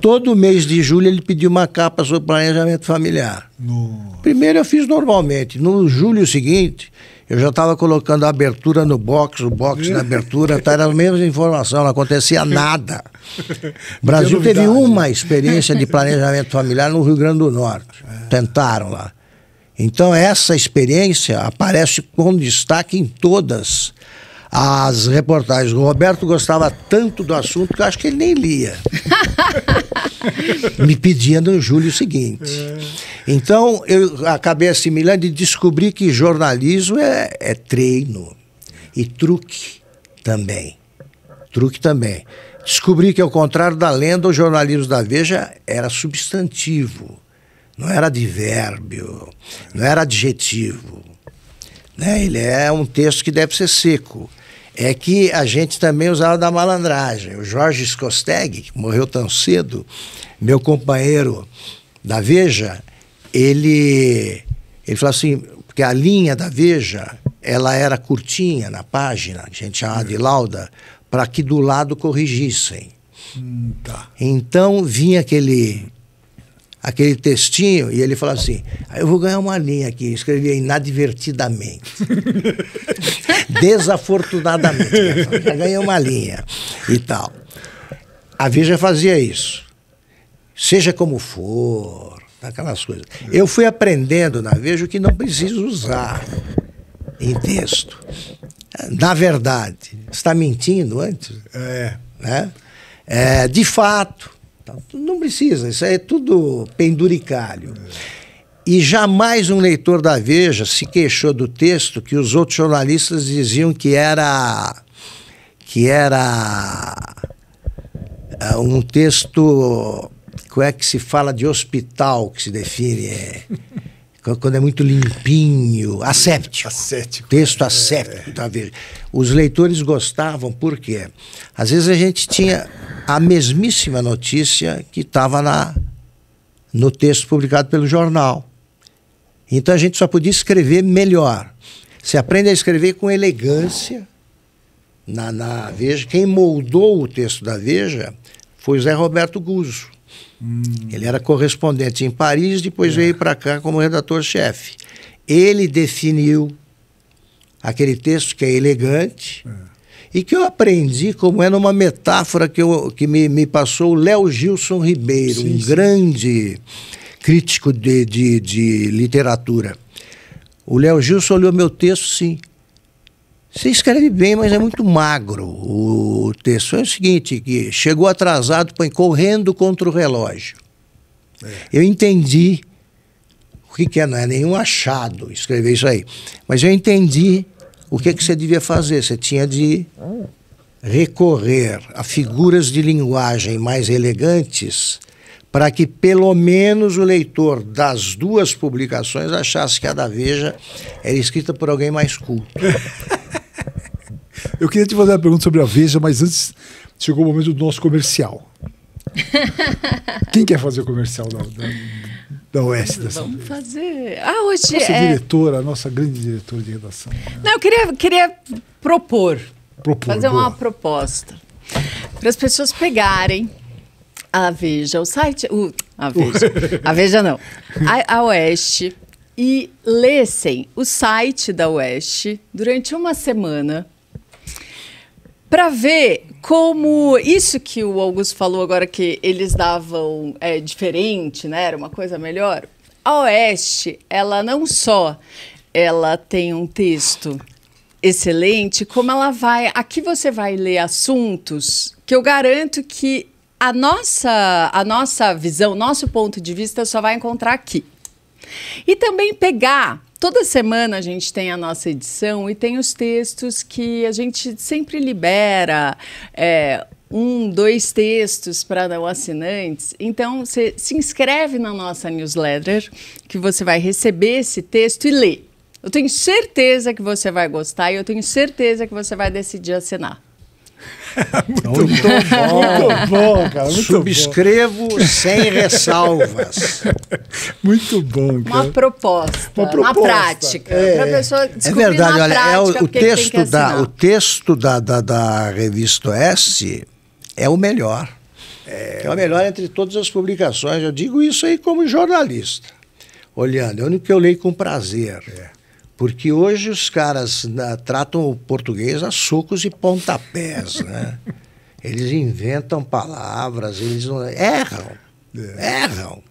Todo mês de julho ele pediu uma capa sobre planejamento familiar. Nossa. Primeiro eu fiz normalmente. No julho seguinte, eu já estava colocando a abertura no box, o box na abertura, tá, era a mesma informação, não acontecia nada. O Brasil teve uma experiência de planejamento familiar no Rio Grande do Norte. Tentaram lá. Então, essa experiência aparece com destaque em todas as reportagens. O Roberto gostava tanto do assunto que eu acho que ele nem lia. Me pedia no julho seguinte. Então eu acabei assimilando e descobri que jornalismo é, é treino e truque também. Truque também. Descobri que, ao contrário da lenda, o jornalismo da Veja era substantivo, não era advérbio, não era adjetivo. Né? Ele é um texto que deve ser seco é que a gente também usava da malandragem. O Jorge Skosteg, que morreu tão cedo, meu companheiro da Veja, ele, ele falou assim, porque a linha da Veja, ela era curtinha na página, a gente chamava de lauda, para que do lado corrigissem. Hum, tá. Então vinha aquele aquele textinho e ele falou assim: ah, eu vou ganhar uma linha aqui, escrevia inadvertidamente. Desafortunadamente. Já ganhei uma linha e tal. A Veja fazia isso. Seja como for, aquelas coisas. Eu fui aprendendo na Veja o que não preciso usar em texto. Na verdade, está mentindo antes? É. Né? É, de fato, não precisa, isso é tudo penduricalho. E jamais um leitor da Veja se queixou do texto que os outros jornalistas diziam que era que era é, um texto como é que se fala de hospital que se define é, quando é muito limpinho, asséptico. Ascético. Texto asséptico é. da Veja. Os leitores gostavam porque às vezes a gente tinha a mesmíssima notícia que estava no texto publicado pelo jornal. Então a gente só podia escrever melhor. Você aprende a escrever com elegância, na, na Veja, quem moldou o texto da Veja foi Zé Roberto Guzzo. Hum. Ele era correspondente em Paris, depois é. veio para cá como redator-chefe. Ele definiu aquele texto que é elegante é. e que eu aprendi como é numa metáfora que, eu, que me, me passou o Léo Gilson Ribeiro, sim, um sim. grande crítico de, de, de literatura. O Léo Gilson olhou meu texto, sim. Você escreve bem, mas é muito magro. O texto é o seguinte, que chegou atrasado, põe correndo contra o relógio. É. Eu entendi o que, que é, não é nenhum achado escrever isso aí. Mas eu entendi o que, que você devia fazer. Você tinha de recorrer a figuras de linguagem mais elegantes para que pelo menos o leitor das duas publicações achasse que a da Veja era escrita por alguém mais culto. Eu queria te fazer uma pergunta sobre a Veja, mas antes chegou o momento do nosso comercial. Quem quer fazer o comercial da, da, da Oeste dessa Vamos vez? fazer. Ah, hoje nossa é... diretora, a nossa grande diretora de redação. Né? Não, eu queria, queria propor, propor fazer boa. uma proposta para as pessoas pegarem a Veja, o site, o, a Veja, a Veja não, a, a Oeste e lessem o site da Oeste durante uma semana para ver como isso que o Augusto falou agora que eles davam é, diferente, né? Era uma coisa melhor. A Oeste, ela não só ela tem um texto excelente, como ela vai. Aqui você vai ler assuntos que eu garanto que a nossa, a nossa visão, nosso ponto de vista só vai encontrar aqui. E também pegar Toda semana a gente tem a nossa edição e tem os textos que a gente sempre libera. É, um, dois textos para não assinantes. Então, você se inscreve na nossa newsletter, que você vai receber esse texto e ler. Eu tenho certeza que você vai gostar e eu tenho certeza que você vai decidir assinar. muito, muito, bom, muito bom, cara. Muito Subscrevo bom. sem ressalvas. Muito bom, cara. Uma proposta, uma, proposta. prática. É, pessoa é verdade, olha, é o, o texto da, o texto da, da, da revista S é o melhor. É, é o melhor entre todas as publicações. Eu digo isso aí como jornalista. Olhando, é o único que eu leio com prazer. É. Porque hoje os caras né, tratam o português a socos e pontapés, né? Eles inventam palavras, eles não... erram. É. Erram.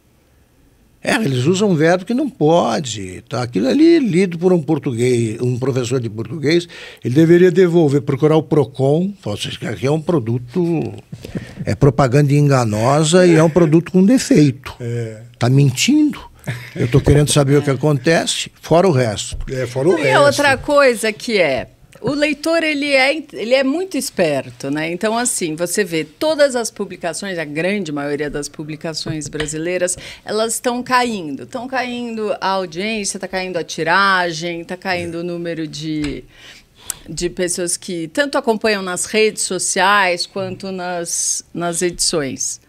Erram, eles usam um verbo que não pode. Tá? Aquilo ali, lido por um português, um professor de português, ele deveria devolver, procurar o PROCON, isso aqui é um produto, é propaganda enganosa e é um produto com defeito. Está é. Tá mentindo. Eu estou querendo saber o que acontece, fora o resto. É, fora o e resto. outra coisa que é, o leitor ele é, ele é muito esperto, né? Então, assim, você vê todas as publicações, a grande maioria das publicações brasileiras, elas estão caindo. Estão caindo a audiência, está caindo a tiragem, está caindo o número de, de pessoas que tanto acompanham nas redes sociais quanto nas, nas edições.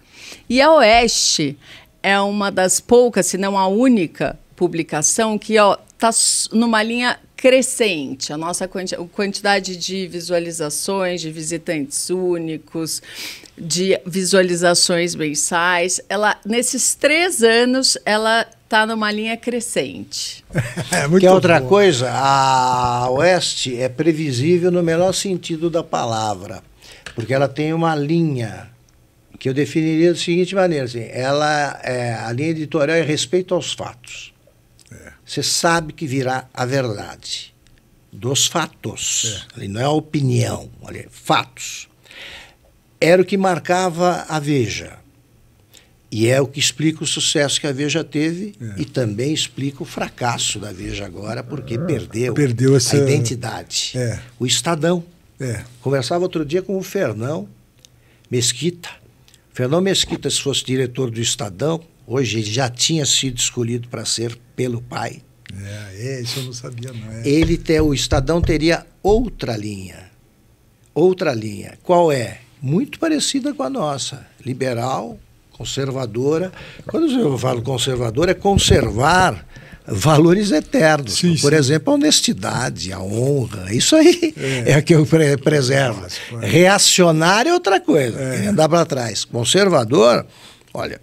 E a Oeste, é uma das poucas, se não a única publicação que está numa linha crescente. A nossa quanti quantidade de visualizações, de visitantes únicos, de visualizações mensais, ela nesses três anos ela está numa linha crescente. é muito que é outra bom. coisa, a Oeste é previsível no melhor sentido da palavra, porque ela tem uma linha que eu definiria da seguinte maneira: assim, ela é, a linha editorial é respeito aos fatos. É. Você sabe que virá a verdade dos fatos. É. Ali não é a opinião, ali, fatos. Era o que marcava a Veja. E é o que explica o sucesso que a Veja teve é. e também explica o fracasso da Veja agora, porque ah, perdeu, perdeu essa... a identidade. É. O Estadão. É. Conversava outro dia com o Fernão Mesquita, Fernão Mesquita, se fosse diretor do Estadão, hoje ele já tinha sido escolhido para ser pelo pai. É, é, isso eu não sabia, não. É. Ele ter, o Estadão teria outra linha. Outra linha. Qual é? Muito parecida com a nossa. Liberal, conservadora. Quando eu falo conservador, é conservar valores eternos. Sim, Por sim. exemplo, a honestidade, a honra. Isso aí é, é que eu pre preservo. Reacionário é outra coisa, é. andar para trás. Conservador, olha,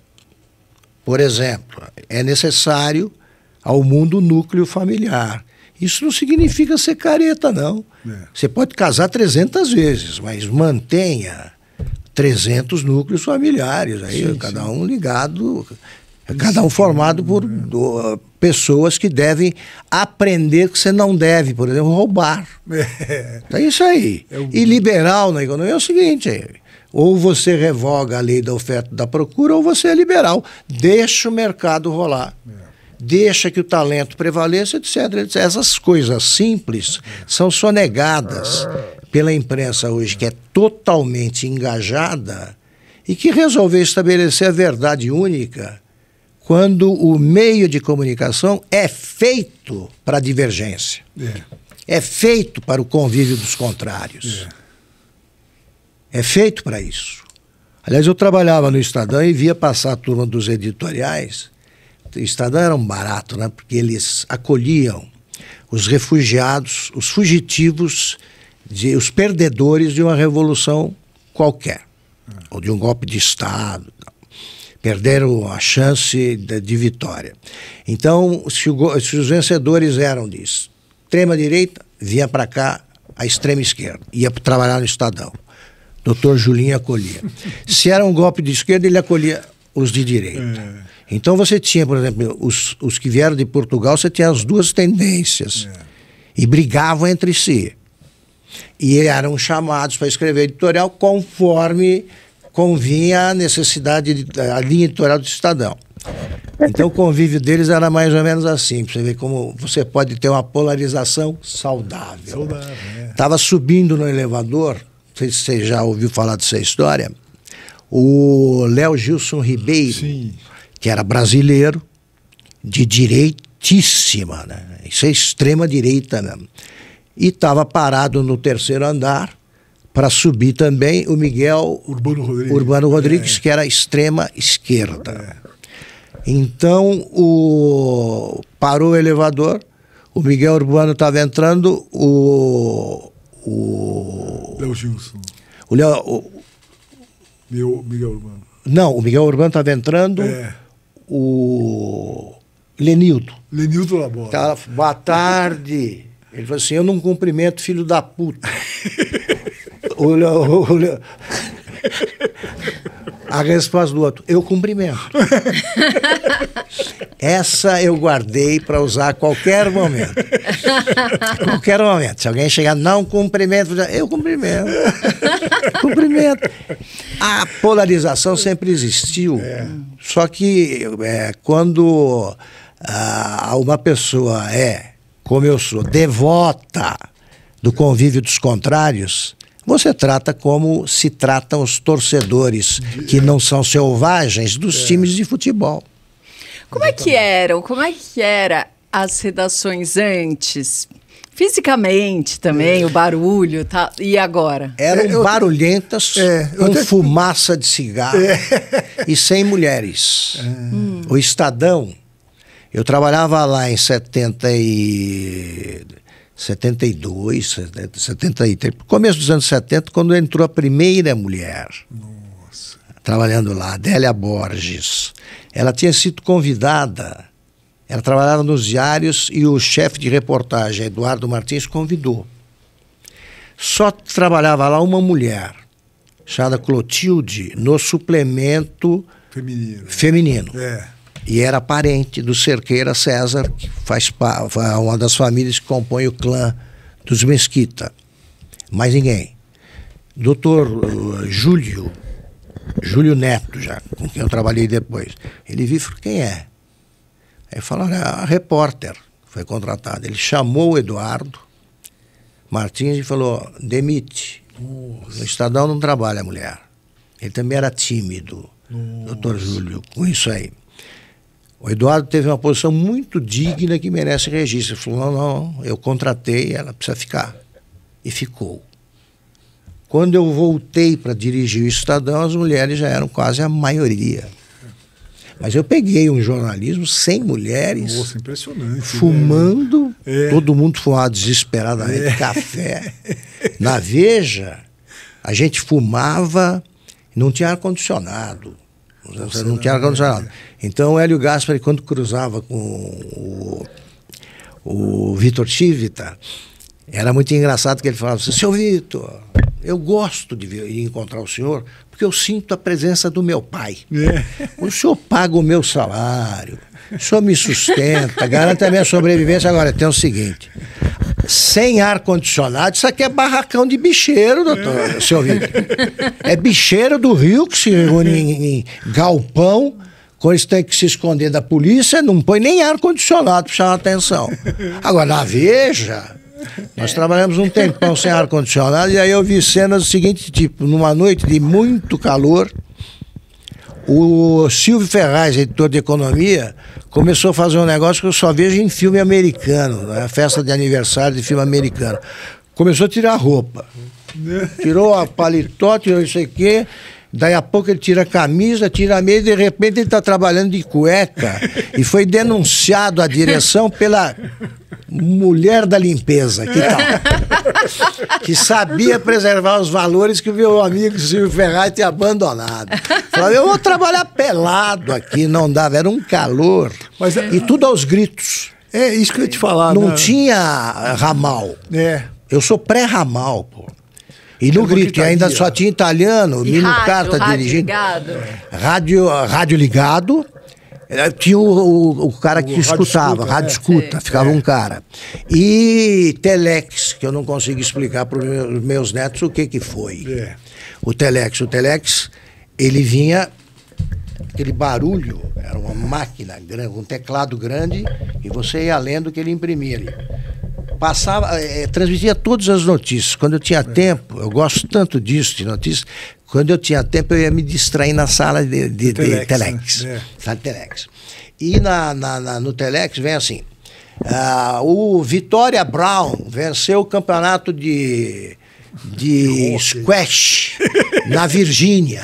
por exemplo, é necessário ao mundo núcleo familiar. Isso não significa ser careta, não. É. Você pode casar 300 vezes, mas mantenha 300 núcleos familiares, aí, sim, cada um ligado Cada um formado por do, pessoas que devem aprender que você não deve, por exemplo, roubar. É, é isso aí. É E liberal na economia é o seguinte: ou você revoga a lei da oferta e da procura, ou você é liberal. Deixa o mercado rolar. É. Deixa que o talento prevaleça, etc, etc. Essas coisas simples são sonegadas pela imprensa hoje, que é totalmente engajada e que resolveu estabelecer a verdade única quando o meio de comunicação é feito para a divergência. É. é. feito para o convívio dos contrários. É, é feito para isso. Aliás, eu trabalhava no Estadão e via passar a turma dos editoriais. O Estadão era um barato, né? porque eles acolhiam os refugiados, os fugitivos, de, os perdedores de uma revolução qualquer, é. ou de um golpe de Estado perderam a chance de, de vitória. Então, se, o, se, os vencedores eram de extrema direita, vinha para cá a extrema esquerda, ia trabalhar no Estadão. Doutor Julinho acolhia. Se era um golpe de esquerda, ele acolhia os de direita. É. Então você tinha, por exemplo, os, os que vieram de Portugal, você tinha as duas tendências. É. E brigavam entre si. E eram chamados para escrever editorial conforme convinha a necessidade, de, a linha editorial do Estadão. Então o convívio deles era mais ou menos assim, para você ver como você pode ter uma polarização saudável. Saudável, Estava é. subindo no elevador, não sei se você já ouviu falar dessa história, o Léo Gilson Ribeiro, Sim. que era brasileiro, de direitíssima, né? Isso é extrema direita mesmo. E estava parado no terceiro andar, para subir também o Miguel Urbano Rodrigues, Urbano Rodrigues é. que era extrema esquerda. É. Então o parou o elevador, o Miguel Urbano estava entrando, o o Léo Gilson. O Léo o, Meu, Miguel Urbano. Não, o Miguel Urbano estava entrando. É. O Lenildo. Lenildo Labora. Tava, boa tarde. Ele falou assim: Eu não cumprimento filho da puta. olha, olha. A resposta do outro, eu cumprimento. Essa eu guardei para usar a qualquer momento. qualquer momento. Se alguém chegar, não cumprimento, eu cumprimento. cumprimento. A polarização sempre existiu. É. Só que é, quando ah, uma pessoa é, como eu sou, devota do convívio dos contrários, você trata como se tratam os torcedores que não são selvagens dos é. times de futebol. Como é que eram? Como é que era as redações antes? Fisicamente também, é. o barulho, tá? E agora? Eram é, eu, barulhentas, é, com te... fumaça de cigarro é. e sem mulheres. Hum. O Estadão, eu trabalhava lá em 70 e 72, 73, começo dos anos 70, quando entrou a primeira mulher. Nossa. Trabalhando lá, Adélia Borges. Ela tinha sido convidada, ela trabalhava nos diários e o chefe de reportagem, Eduardo Martins, convidou. Só trabalhava lá uma mulher, chamada Clotilde, no suplemento feminino. feminino. É e era parente do Cerqueira César, que faz uma das famílias que compõe o clã dos Mesquita. Mais ninguém. Doutor uh, Júlio, Júlio Neto, já, com quem eu trabalhei depois. Ele viu e falou: quem é? Aí é a repórter foi contratada. Ele chamou o Eduardo Martins e falou: demite. Nossa. No Estadão não trabalha mulher. Ele também era tímido, Nossa. doutor Júlio, com isso aí. O Eduardo teve uma posição muito digna que merece registro. Ele falou: não, não, eu contratei, ela precisa ficar. E ficou. Quando eu voltei para dirigir o Estadão, as mulheres já eram quase a maioria. Mas eu peguei um jornalismo sem mulheres. Nossa, impressionante. Né? Fumando, né? todo mundo fumava desesperadamente é. café. Na Veja, a gente fumava, não tinha ar-condicionado. Não tinha ar-condicionado. Então o Hélio Gaspari, quando cruzava com o, o Vitor Chivita, era muito engraçado que ele falava assim, seu Vitor, eu gosto de encontrar o senhor porque eu sinto a presença do meu pai. É. O senhor paga o meu salário, senhor me sustenta, garante a minha sobrevivência. Agora, tem o seguinte: sem ar-condicionado, isso aqui é barracão de bicheiro, doutor, é. seu Vitor. É bicheiro do Rio que se reúne em, em galpão quando eles têm que se esconder da polícia, não põe nem ar-condicionado para chamar atenção. Agora, na Veja, nós trabalhamos um tempão sem ar-condicionado e aí eu vi cenas do seguinte tipo, numa noite de muito calor, o Silvio Ferraz, editor de economia, começou a fazer um negócio que eu só vejo em filme americano, né? festa de aniversário de filme americano. Começou a tirar roupa. Tirou a paletó, tirou isso aqui. Daí a pouco ele tira a camisa, tira a meia e de repente ele está trabalhando de cueca. E foi denunciado à direção pela mulher da limpeza, que tal? que sabia preservar os valores que o meu amigo Silvio Ferraz tinha abandonado. Falou, eu vou trabalhar pelado aqui, não dava, era um calor. Mas, e tudo aos gritos. É isso que eu ia te falar. Não né? tinha ramal. É. Eu sou pré-ramal, pô. E no grito, ainda só tinha italiano, Mino Carta dirigindo. Ligado. Rádio, rádio ligado. É, tinha o, o, o cara que o escutava, escuta, rádio é. escuta, ficava é. um cara. E Telex, que eu não consigo explicar para os meus netos o que, que foi. É. O Telex. O Telex, ele vinha aquele barulho, era uma máquina grande, um teclado grande, e você ia lendo o que ele imprimia ali passava, é, transmitia todas as notícias. Quando eu tinha tempo, eu gosto tanto disso, de notícias, quando eu tinha tempo eu ia me distrair na sala de, de, telex, de telex. Né? É. Sala de telex. E na, na, na, no telex vem assim, uh, o Vitória Brown venceu o campeonato de de squash na Virgínia.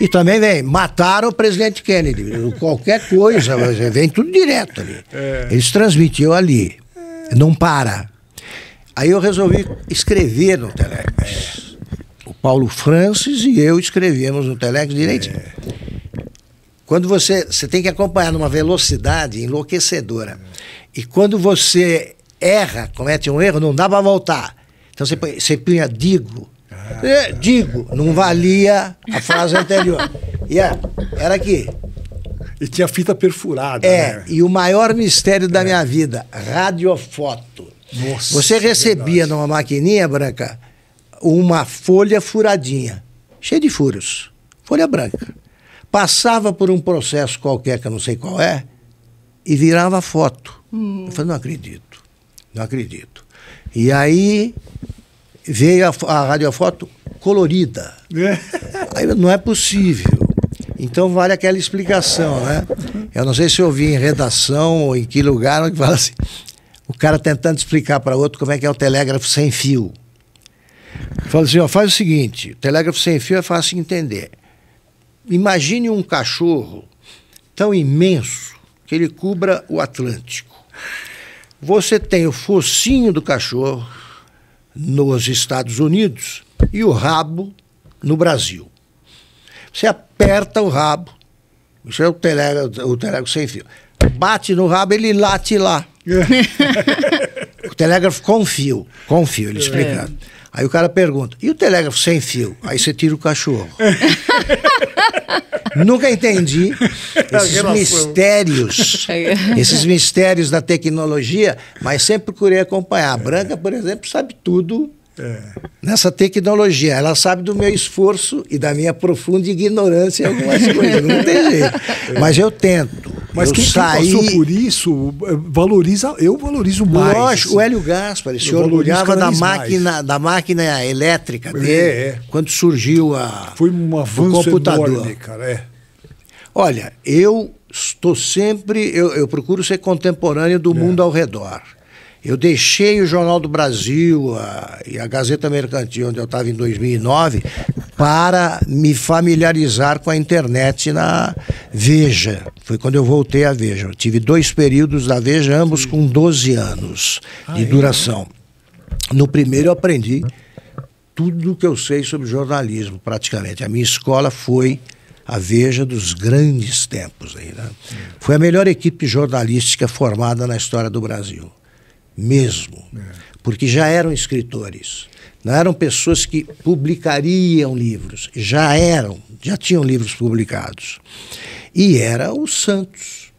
E também vem, mataram o presidente Kennedy. Qualquer coisa, vem tudo direto ali. É. Eles transmitiam ali. Não para. Aí eu resolvi escrever no Telex. O Paulo Francis e eu escrevemos no Telex direitinho. É. Quando você, você tem que acompanhar numa velocidade enlouquecedora. E quando você erra, comete um erro, não dá para voltar. Então você, você punha digo. Ah. É, digo, não valia a frase anterior. E yeah, era aqui. E tinha fita perfurada. É, né? e o maior mistério da é. minha vida, radiofoto. Nossa, Você recebia numa maquininha branca uma folha furadinha, cheia de furos, folha branca. Passava por um processo qualquer, que eu não sei qual é, e virava foto. Hum. Eu falei, não acredito, não acredito. E aí veio a, a radiofoto colorida. É. Aí não é possível. Então vale aquela explicação, né? Eu não sei se eu vi em redação ou em que lugar onde fala assim, o cara tentando explicar para outro como é que é o telégrafo sem fio. Fala assim, ó, faz o seguinte, o telégrafo sem fio é fácil de entender. Imagine um cachorro tão imenso que ele cubra o Atlântico. Você tem o focinho do cachorro nos Estados Unidos e o rabo no Brasil. Você aperta o rabo. Isso é o telégrafo, o sem fio. Bate no rabo, ele late lá. o telégrafo com fio. Com fio, ele explicando. É. Aí o cara pergunta: e o telégrafo sem fio? Aí você tira o cachorro. Nunca entendi esses mistérios, esses mistérios da tecnologia, mas sempre procurei acompanhar. A Branca, por exemplo, sabe tudo é. Nessa tecnologia, ela sabe do meu esforço e da minha profunda ignorância em algumas coisas, não tem jeito. É. Mas eu tento. Mas eu quem, saí... passou por isso valoriza, eu valorizo mais. Lógico, assim. o Hélio Gaspar se orgulhava da máquina, da máquina elétrica dele é, é. quando surgiu a, Foi um avanço o computador. Enorme, cara, é. Olha, eu estou sempre, eu, eu procuro ser contemporâneo do é. mundo ao redor. Eu deixei o Jornal do Brasil a, e a Gazeta Mercantil, onde eu estava em 2009, para me familiarizar com a internet na Veja. Foi quando eu voltei à Veja. Eu tive dois períodos da Veja, ambos com 12 anos de ah, duração. É? No primeiro eu aprendi tudo o que eu sei sobre jornalismo, praticamente. A minha escola foi a Veja dos grandes tempos. Aí, né? Foi a melhor equipe jornalística formada na história do Brasil. Mesmo. É. Porque já eram escritores. Não eram pessoas que publicariam livros. Já eram, já tinham livros publicados. E era o Santos.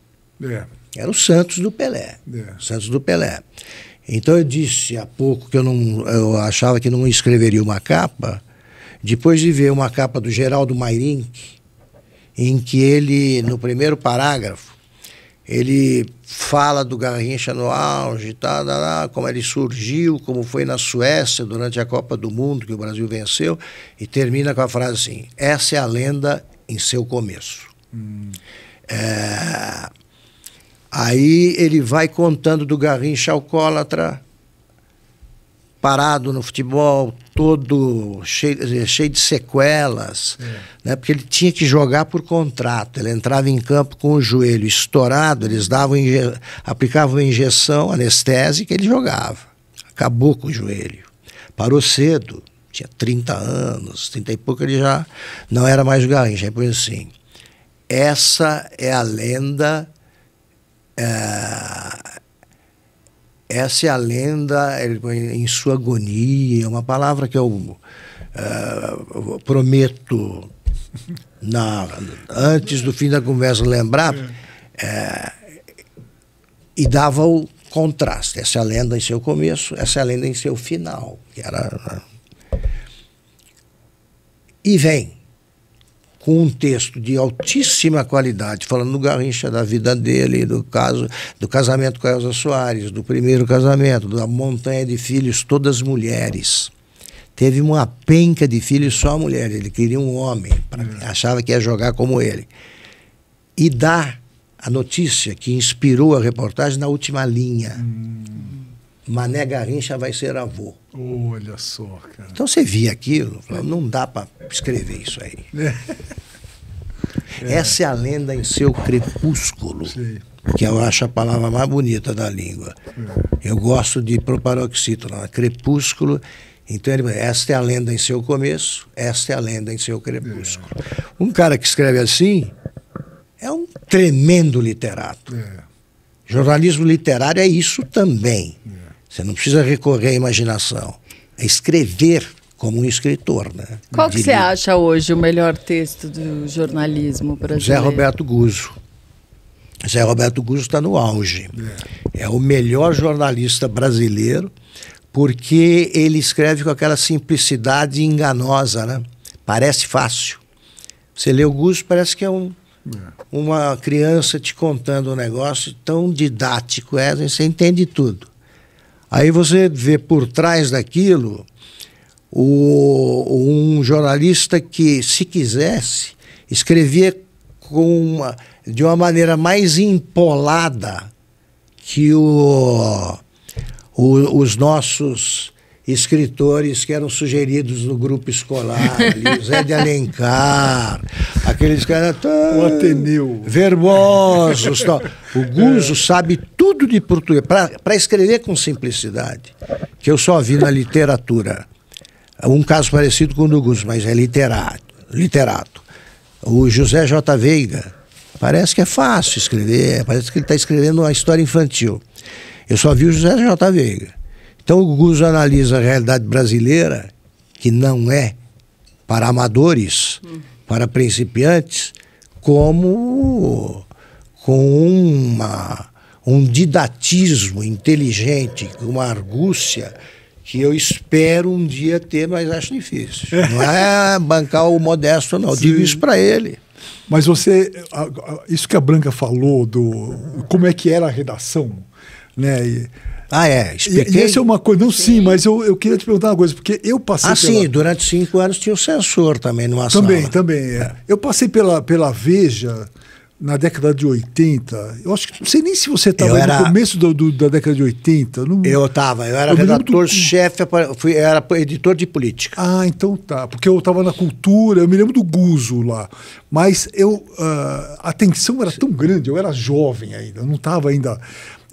É. Era o Santos do Pelé. É. Santos do Pelé. Então eu disse há pouco que eu não eu achava que não escreveria uma capa, depois de ver uma capa do Geraldo Mairink, em que ele, no primeiro parágrafo, ele fala do Garrincha no auge, tá, tá, tá, como ele surgiu, como foi na Suécia durante a Copa do Mundo que o Brasil venceu, e termina com a frase assim: essa é a lenda em seu começo. Hum. É, Aí ele vai contando do Garrincha alcoólatra, parado no futebol, todo cheio, cheio de sequelas, é. né? porque ele tinha que jogar por contrato. Ele entrava em campo com o joelho estourado, eles davam aplicavam injeção anestésica e ele jogava. Acabou com o joelho. Parou cedo, tinha 30 anos, 30 e pouco, ele já não era mais Garrincha. Aí assim: essa é a lenda é, essa é a lenda em sua agonia, uma palavra que eu é, prometo na, antes do fim da conversa lembrar, é, e dava o contraste. Essa é a lenda em seu começo, essa é a lenda em seu final. Que era, e vem com um texto de altíssima qualidade, falando do Garrincha, da vida dele, do caso, do casamento com a Elza Soares, do primeiro casamento, da montanha de filhos, todas mulheres. Teve uma penca de filhos só mulheres. Ele queria um homem, pra, é. achava que ia jogar como ele. E dá a notícia que inspirou a reportagem na última linha. Hum. Mané Garrincha vai ser avô. Olha só, cara. Então você via aquilo, não dá para escrever isso aí. É. Essa é a lenda em seu crepúsculo, Sim. que eu acho a palavra mais bonita da língua. É. Eu gosto de proparoxítona, crepúsculo. Então, ele, esta é a lenda em seu começo, esta é a lenda em seu crepúsculo. É. Um cara que escreve assim é um tremendo literato. É. Jornalismo literário é isso também. É. Você não precisa recorrer à imaginação. É escrever como um escritor. Né? Qual que você acha hoje o melhor texto do jornalismo brasileiro? Zé Roberto Guzzo. Zé Roberto Guzzo está no auge. É. é o melhor jornalista brasileiro porque ele escreve com aquela simplicidade enganosa, né? Parece fácil. Você lê o Guzzo, parece que é um, é. uma criança te contando um negócio tão didático, é, você entende tudo. Aí você vê por trás daquilo o, um jornalista que, se quisesse, escrevia com uma, de uma maneira mais empolada que o, o, os nossos escritores que eram sugeridos no grupo escolar, ali, Zé de Alencar, aqueles caras tão o Ateneu. verbosos. Tal. O Guzo é. sabe tudo de português, para escrever com simplicidade, que eu só vi na literatura. Um caso parecido com o do Guzo, mas é literato. literato. O José J. Veiga, parece que é fácil escrever, parece que ele está escrevendo uma história infantil. Eu só vi o José J. Veiga. Então o Guzo analisa a realidade brasileira, que não é para amadores, hum. para principiantes, como com uma, um didatismo inteligente, uma argúcia que eu espero um dia ter, mas acho difícil. Não é bancar o modesto, não. Eu digo isso para ele. Mas você, isso que a Branca falou do como é que era a redação, né? E, ah, é. Expliquei. E, essa é uma coisa. Não, sim, sim mas eu, eu queria te perguntar uma coisa, porque eu passei. Ah, pela... sim, durante cinco anos tinha o censor também numa também, sala. Também, também. É. é. Eu passei pela, pela Veja na década de 80. Eu acho que não sei nem se você estava era... no começo do, do, da década de 80. Não... Eu estava, eu era redator-chefe, do... era editor de política. Ah, então tá. Porque eu estava na cultura, eu me lembro do Guzo lá. Mas eu, uh, a tensão era tão grande, eu era jovem ainda, eu não estava ainda.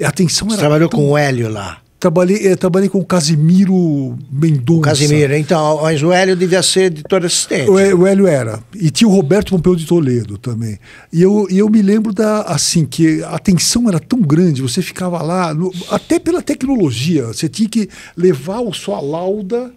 A tensão era. Você trabalhou tão... com o Hélio lá. Trabalhei, eh, trabalhei com o Casimiro Mendonça. Casimiro, então, mas o Hélio devia ser editor assistente. O, o Hélio era. E tinha o Roberto Pompeu de Toledo também. E eu, e eu me lembro da, assim, que a tensão era tão grande, você ficava lá, no, até pela tecnologia, você tinha que levar a sua lauda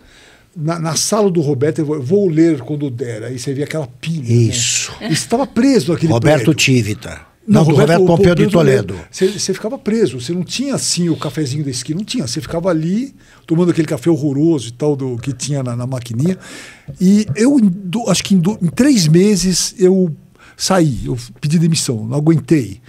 na, na, sala do Roberto, eu vou ler quando der. Aí você via aquela pilha. Né? Isso. Né? estava preso naquele Roberto prédio. Tivita. Não, do Roberto, Roberto Pompeu de Toledo. Você, você, ficava preso, você não tinha assim o cafezinho da esquina, não tinha. Você ficava ali tomando aquele café horroroso e tal do que tinha na, na maquininha. E eu, do, acho que em, do, em, três meses eu saí, eu pedi demissão, não aguentei.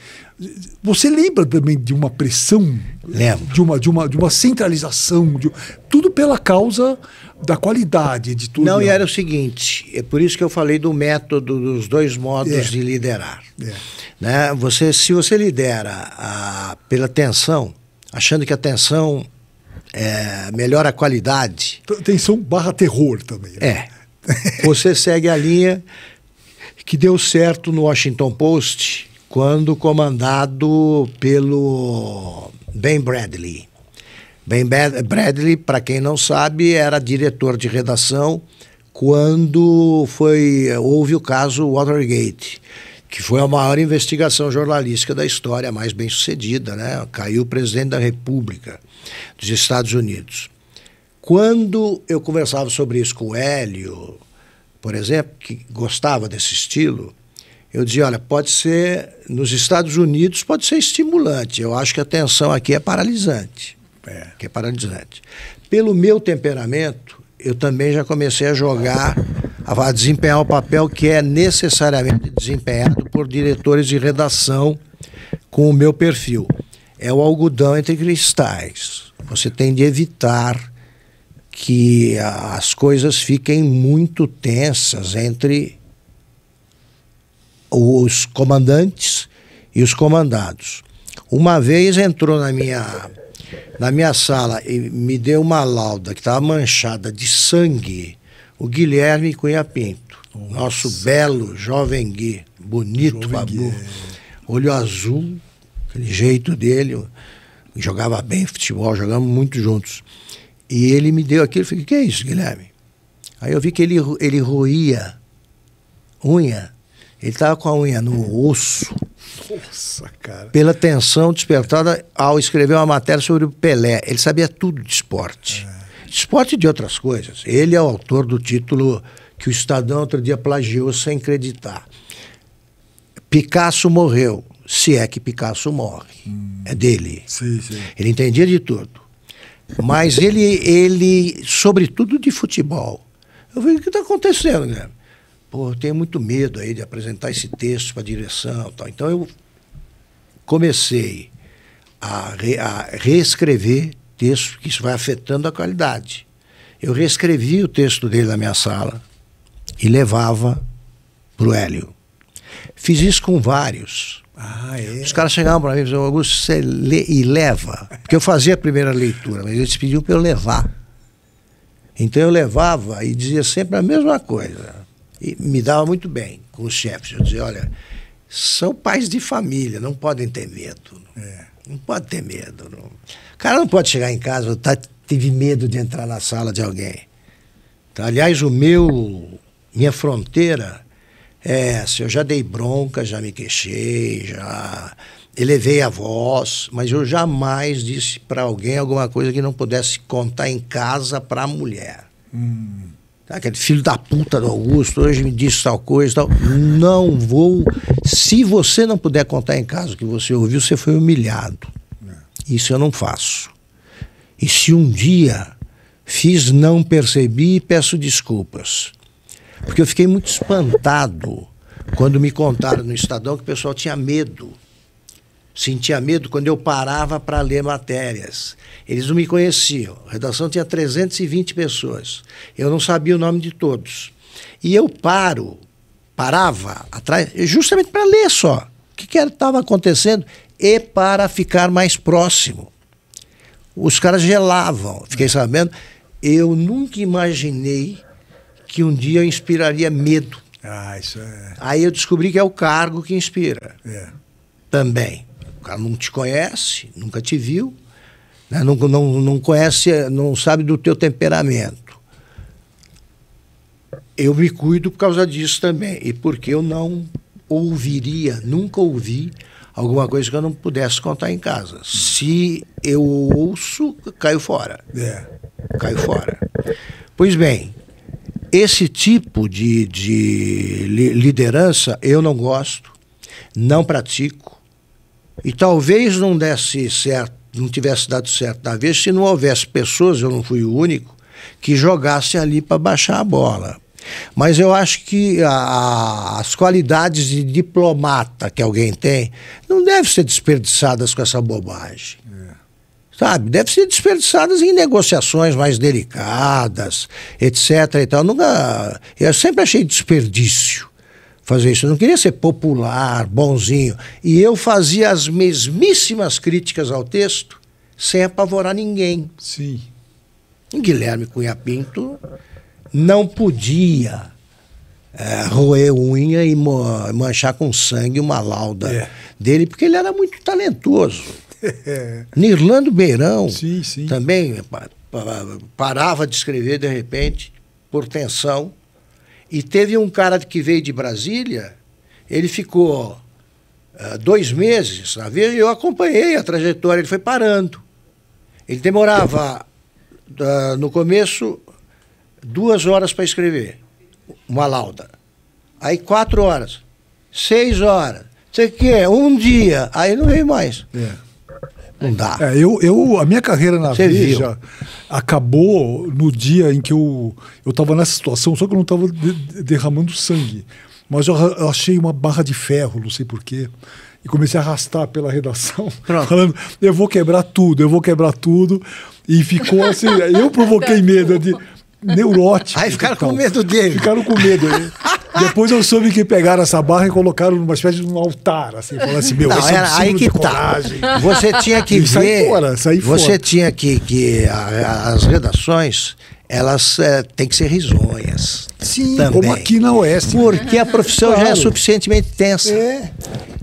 Você lembra também de uma pressão? Lembro. De uma, de uma, de uma centralização, de, tudo pela causa da qualidade de tudo. Não, e era o seguinte, é por isso que eu falei do método, dos dois modos é. de liderar. É. Né? Você, se você lidera a, pela tensão, achando que a tensão é, melhora a qualidade. Tensão barra terror também. Né? É. Você segue a linha que deu certo no Washington Post quando comandado pelo Ben Bradley. Ben Bradley, para quem não sabe, era diretor de redação quando foi houve o caso Watergate que foi a maior investigação jornalística da história, mais bem sucedida, né? Caiu o presidente da República dos Estados Unidos. Quando eu conversava sobre isso com o Hélio, por exemplo, que gostava desse estilo, eu dizia, olha, pode ser, nos Estados Unidos pode ser estimulante, eu acho que a tensão aqui é paralisante. É. Que é paralisante. Pelo meu temperamento, eu também já comecei a jogar, a desempenhar o papel que é necessariamente desempenhado por diretores de redação com o meu perfil. É o algodão entre cristais. Você tem de evitar que as coisas fiquem muito tensas entre os comandantes e os comandados. Uma vez entrou na minha na minha sala e me deu uma lauda que estava manchada de sangue, o Guilherme Cunha Pinto, Nossa. nosso belo jovem Gui, bonito jovem babu, Gui. olho azul, aquele jeito dele, jogava bem futebol, jogamos muito juntos. E ele me deu aquilo, eu falei, o que é isso, Guilherme? Aí eu vi que ele, ele roía unha, ele estava com a unha no osso, nossa, cara. Pela tensão despertada ao escrever uma matéria sobre o Pelé. Ele sabia tudo de esporte. É. De esporte e de outras coisas. Ele é o autor do título que o Estadão outro dia plagiou sem acreditar. Picasso morreu. Se é que Picasso morre. Hum. É dele. Sim, sim. Ele entendia de tudo. Mas ele, ele sobretudo de futebol. Eu falei, o que está acontecendo, Guilherme? Pô, eu tenho muito medo aí de apresentar esse texto para a direção tal. Então eu comecei a, re, a reescrever texto, que isso vai afetando a qualidade. Eu reescrevi o texto dele na minha sala e levava para o Hélio. Fiz isso com vários. Ah, é? Os caras chegavam para mim e diziam, Augusto, você lê e leva. Porque eu fazia a primeira leitura, mas eles pediam para eu levar. Então eu levava e dizia sempre a mesma coisa. E me dava muito bem com os chefes. Eu dizia, olha, são pais de família, não podem ter medo. É. Não pode ter medo. Não. O cara não pode chegar em casa, tá, teve medo de entrar na sala de alguém. Tá? Aliás, o meu, minha fronteira é essa. Eu já dei bronca, já me queixei, já elevei a voz, mas eu jamais disse para alguém alguma coisa que não pudesse contar em casa para a mulher. Hum. Tá? Aquele filho da puta do Augusto, hoje me disse tal coisa tal. Não vou. Se você não puder contar em casa o que você ouviu, você foi humilhado. É. Isso eu não faço. E se um dia fiz, não percebi, peço desculpas. Porque eu fiquei muito espantado quando me contaram no Estadão que o pessoal tinha medo sentia medo quando eu parava para ler matérias. Eles não me conheciam. A redação tinha 320 pessoas. Eu não sabia o nome de todos. E eu paro, parava atrás, justamente para ler só. que estava acontecendo e para ficar mais próximo. Os caras gelavam, fiquei sabendo. Eu nunca imaginei que um dia eu inspiraria medo. Ah, isso é. Aí eu descobri que é o cargo que inspira. É. Também. O cara não te conhece, nunca te viu, né? não, não, não conhece, não sabe do teu temperamento. Eu me cuido por causa disso também. E porque eu não ouviria, nunca ouvi alguma coisa que eu não pudesse contar em casa. Se eu ouço, caio fora. É. Caio fora. Pois bem, esse tipo de, de liderança eu não gosto, não pratico. E talvez não desse certo, não tivesse dado certo da vez se não houvesse pessoas, eu não fui o único, que jogasse ali para baixar a bola. Mas eu acho que a, as qualidades de diplomata que alguém tem não devem ser desperdiçadas com essa bobagem. É. Sabe? Devem ser desperdiçadas em negociações mais delicadas, etc. E tal. Nunca, eu sempre achei desperdício fazer isso. Eu não queria ser popular, bonzinho. E eu fazia as mesmíssimas críticas ao texto sem apavorar ninguém. Sim. Guilherme Cunha Pinto não podia é, roer unha e manchar com sangue uma lauda é. dele, porque ele era muito talentoso. É. Nirlando Beirão sim, sim. também parava de escrever de repente, por tensão. E teve um cara que veio de Brasília, ele ficou uh, dois meses na e eu acompanhei a trajetória, ele foi parando. Ele demorava, uh, no começo, duas horas para escrever uma lauda. Aí quatro horas, seis horas, sei que um dia, aí não veio mais. É. Não dá. É, eu, eu, a minha carreira na Você Veja viu? acabou no dia em que eu estava nessa situação, só que eu não estava de, derramando sangue. Mas eu, eu, achei uma barra de ferro, não sei porquê. E comecei a arrastar pela redação, Pronto. falando: eu vou quebrar tudo, eu vou quebrar tudo. E ficou assim. eu provoquei medo de neurótico. Aí ficaram com medo dele. Ficaram com medo. Depois eu soube que pegaram essa barra e colocaram numa espécie de um altar, assim, falando assim, meu, não, era, é um aí que tá. Você tinha que e ver. Fora, saí você fora. tinha que. que a, as redações, elas é, têm que ser risonhas. Sim, também. como aqui na Oeste. Porque a profissão claro. já é suficientemente tensa. É.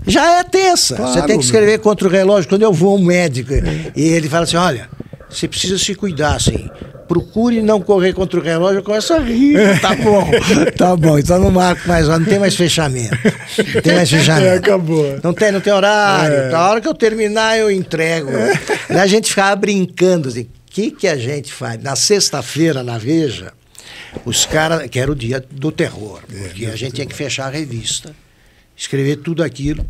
Já é tensa. Claro, você tem que escrever meu. contra o relógio. Quando eu vou a um médico é. e ele fala assim: olha, você precisa se cuidar, assim procure não correr contra o relógio, eu começo a rir. Tá bom, tá bom. Então não marco mais, não tem mais fechamento. Não tem mais fechamento. É, acabou. Não tem, não tem horário. É. A hora que eu terminar, eu entrego. É. A gente ficava brincando assim. O que, que a gente faz? Na sexta-feira, na Veja, os caras. que era o dia do terror, é, porque a gente tinha que fechar a revista, escrever tudo aquilo.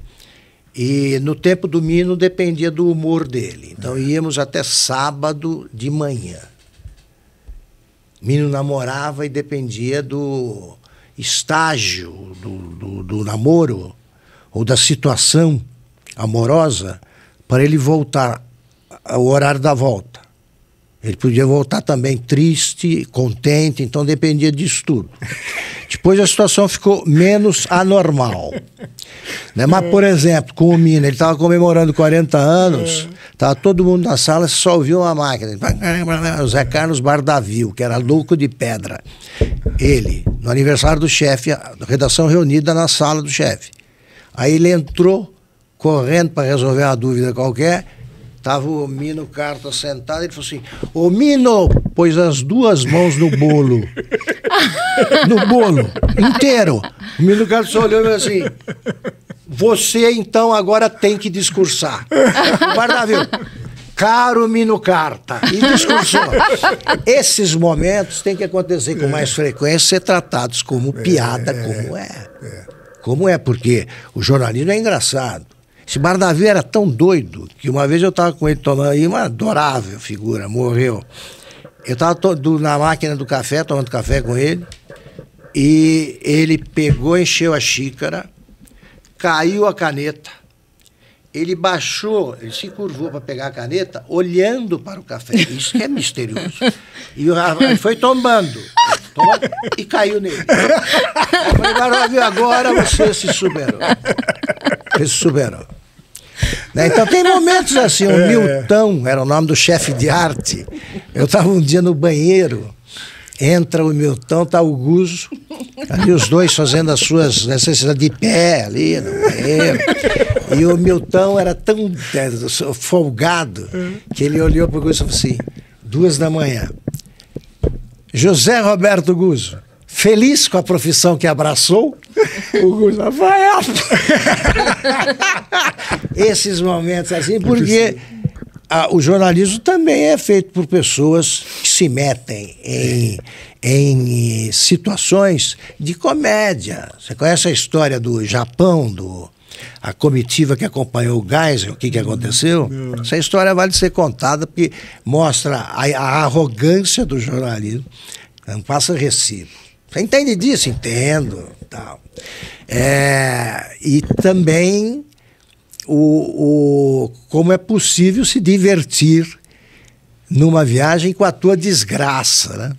E no tempo do Mino dependia do humor dele. Então íamos até sábado de manhã. Menino namorava e dependia do estágio do, do, do namoro ou da situação amorosa para ele voltar ao horário da volta. Ele podia voltar também triste, contente, então dependia disso tudo. Depois a situação ficou menos anormal. Né? Mas, por exemplo, com o Mina, ele estava comemorando 40 anos, estava todo mundo na sala, só ouviu uma máquina. O Zé Carlos Bardavil, que era louco de pedra. Ele, no aniversário do chefe, a redação reunida na sala do chefe. Aí ele entrou correndo para resolver uma dúvida qualquer Tava o Mino Carta sentado, ele falou assim: Ô Mino, pôs as duas mãos no bolo. no bolo, inteiro. O Mino Carta só olhou e falou assim: Você então agora tem que discursar. Viu? Caro Mino Carta, e discursou. Esses momentos têm que acontecer com mais frequência, ser tratados como piada, é, como é. é. Como é, porque o jornalismo é engraçado. Esse Bardavi era tão doido que uma vez eu estava com ele tomando uma adorável figura, morreu. Eu estava na máquina do café, tomando café com ele, e ele pegou, encheu a xícara, caiu a caneta, ele baixou, ele se curvou para pegar a caneta, olhando para o café. Isso que é misterioso. E ele foi tombando, tombando e caiu nele. Eu falei, agora você se superou. Ele superou. Né? Então tem momentos assim, o é. Milton era o nome do chefe de arte. Eu estava um dia no banheiro, entra o Milton, tá o Guzo, ali os dois fazendo as suas necessidades de pé ali no banheiro. E o Milton era tão é, folgado que ele olhou para o Guzo e falou assim, duas da manhã. José Roberto Guzo, feliz com a profissão que abraçou, o Guzo vai Esses momentos assim, porque o jornalismo também é feito por pessoas que se metem em, em situações de comédia. Você conhece a história do Japão, do a comitiva que acompanhou o Geisel, o que, que aconteceu? Não. Essa história vale ser contada porque mostra a, a arrogância do jornalismo. Não passa recibo. Você entende disso? Entendo. Tal. É, e também o, o, como é possível se divertir numa viagem com a tua desgraça. Né?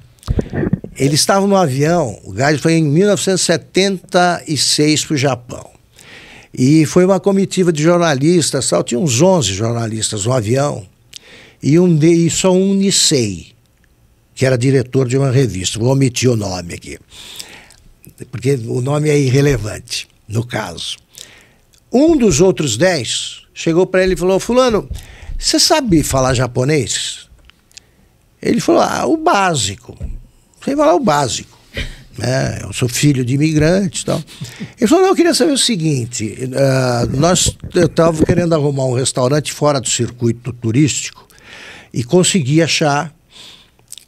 Ele estava no avião, o Gás foi em 1976 para o Japão. E foi uma comitiva de jornalistas, tal, tinha uns 11 jornalistas no avião, e, um de, e só um Nisei, que era diretor de uma revista. Vou omitir o nome aqui, porque o nome é irrelevante no caso. Um dos outros dez chegou para ele e falou: Fulano, você sabe falar japonês? Ele falou: Ah, o básico. Sei falar o básico. Né? Eu sou filho de imigrantes e tal. Ele falou: Não, eu queria saber o seguinte: uh, nós, eu estava querendo arrumar um restaurante fora do circuito turístico e consegui achar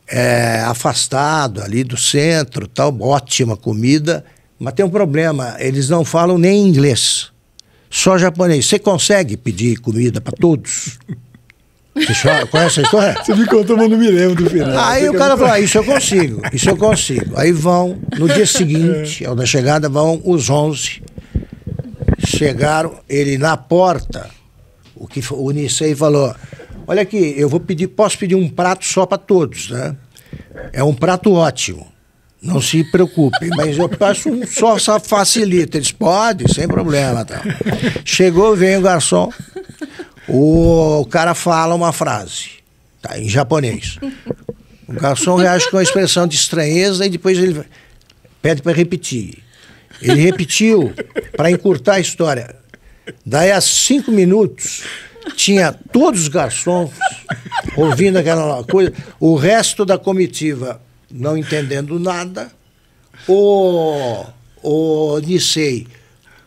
é, afastado ali do centro, tal, ótima comida, mas tem um problema: eles não falam nem inglês só japonês. Você consegue pedir comida para todos? Você conhece a história? Você me contou, mas não me lembro do final. Aí o cara falou: ah, Isso eu consigo, isso eu consigo. Aí vão, no dia seguinte, ao da chegada, vão os 11. Chegaram, ele na porta, o que o Nisei falou: Olha aqui, eu vou pedir, posso pedir um prato só para todos, né? É um prato ótimo. Não se preocupem, mas eu peço um só, só facilita. Eles podem, sem problema. Tá. Chegou, vem o garçom, o, cara fala uma frase, tá, em japonês. O garçom reage com uma expressão de estranheza e depois ele pede para repetir. Ele repetiu para encurtar a história. Daí a cinco minutos tinha todos os garçons ouvindo aquela coisa, o resto da comitiva não entendendo nada, o, o Nisei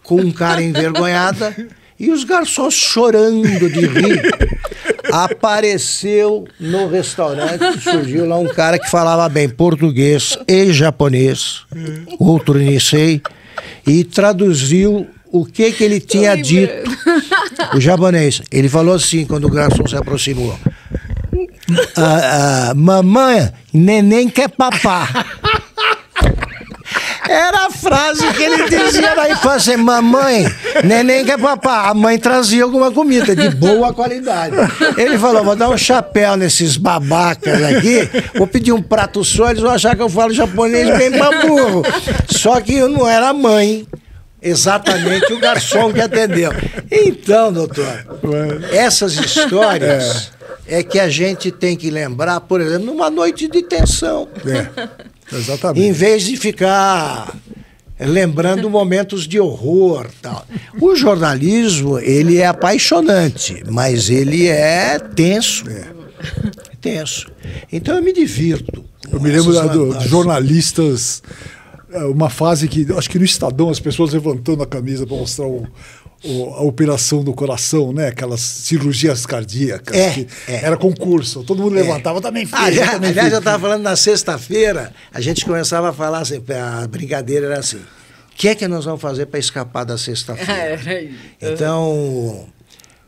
com um cara envergonhada e os garçons chorando de rir. Apareceu no restaurante, surgiu lá um cara que falava bem português e japonês, outro Nisei, e traduziu o que que ele tinha dito, o japonês. Ele falou assim quando o garçom se aproximou ah, ah, mamãe, neném quer papá. Era a frase que ele dizia na infância: Mamãe, neném quer papá. A mãe trazia alguma comida de boa qualidade. Ele falou: Vou dar um chapéu nesses babacas aqui, vou pedir um prato só, eles vão achar que eu falo japonês bem pra burro. Só que eu não era mãe exatamente o garçom que atendeu. Então, doutor, essas histórias. É é que a gente tem que lembrar, por exemplo, numa noite de tensão. É, exatamente. Em vez de ficar lembrando momentos de horror tal. O jornalismo, ele é apaixonante, mas ele é tenso. É. Tenso. Então eu me divirto. Eu me lembro do, de jornalistas, é, uma fase que, acho que no Estadão, as pessoas levantando a camisa para mostrar o, a operação do coração, né? Aquelas cirurgias cardíacas. É, é. Era concurso. Todo mundo levantava, é. também fiz. Aliás, também aliás eu estava falando na sexta-feira, a gente começava a falar assim, a brincadeira era assim. O que é que nós vamos fazer para escapar da sexta-feira? então,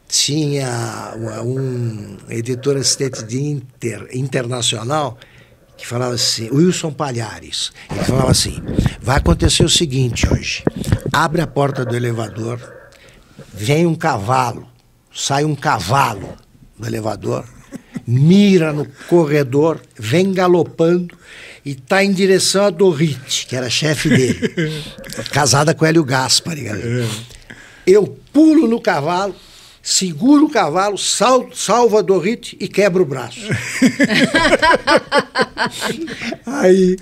tinha um editor assistente de inter, internacional que falava assim, Wilson Palhares. Ele falava assim: vai acontecer o seguinte hoje. Abre a porta do elevador, vem um cavalo, sai um cavalo do elevador, mira no corredor, vem galopando e está em direção a Dorit, que era chefe dele, casada com Hélio Gaspari. Eu pulo no cavalo, seguro o cavalo, sal, salvo a Dorite e quebro o braço. Aí,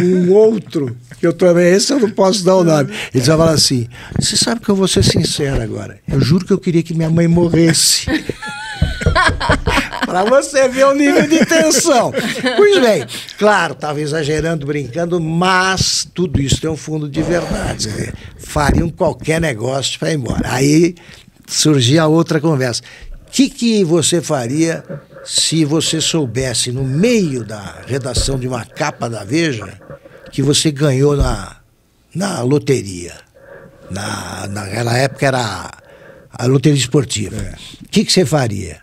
um outro, que eu também, esse eu não posso dar o nome, ele já fala assim: Você sabe que eu vou ser sincero agora. Eu juro que eu queria que minha mãe morresse. Para você ver o nível de tensão. Pois bem, claro, estava exagerando, brincando, mas tudo isso tem um fundo de verdade. Fariam qualquer negócio para ir embora. Aí surgia outra conversa. O que, que você faria se você soubesse, no meio da redação de uma capa da Veja, que você ganhou na, na loteria? Na, naquela época era a loteria esportiva. O é. que, que você faria?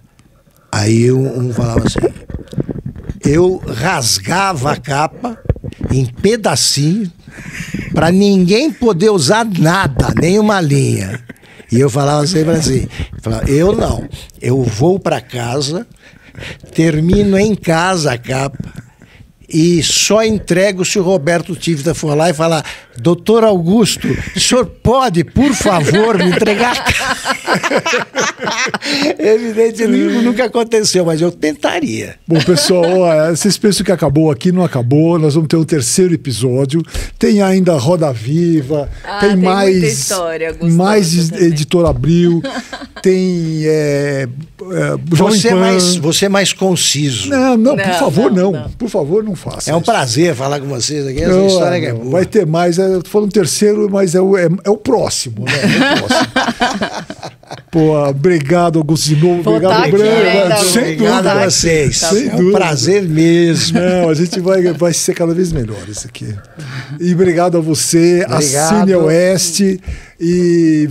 Aí um, um falava assim: eu rasgava a capa em pedacinho para ninguém poder usar nada, nem uma linha. E eu falava sempre assim: falava, eu não, eu vou para casa, termino em casa a capa e só entrego se o Roberto Tivita for lá e falar: Doutor Augusto, o senhor pode, por favor, me entregar? Evidente, nunca aconteceu, mas eu tentaria. Bom, pessoal, ó, vocês pensam que acabou aqui? Não acabou. Nós vamos ter um terceiro episódio. Tem ainda Roda Viva, ah, tem, tem, mais. História, mais Editor Abril, tem. É, é, você, é mais, você é mais conciso. Não, não, não por favor, não, não. Por favor, não faça. É um isso. prazer falar com vocês aqui. Essa não, história que é boa. Vai ter mais, é, eu tô falando terceiro, mas é o, é, é o próximo, né? É o próximo. Pô, obrigado, Augusto, de novo. Pô, obrigado, tá Breno. Tá Sem obrigado dúvida. a vocês. Tá Sem é um prazer mesmo. Não, a gente vai, vai ser cada vez melhor isso aqui. E obrigado a você, obrigado. a Cine Oeste. E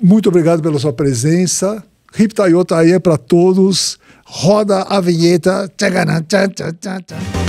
muito obrigado pela sua presença. Riptayota aí é para todos. Roda a vinheta. Tchá, tchá, tchá.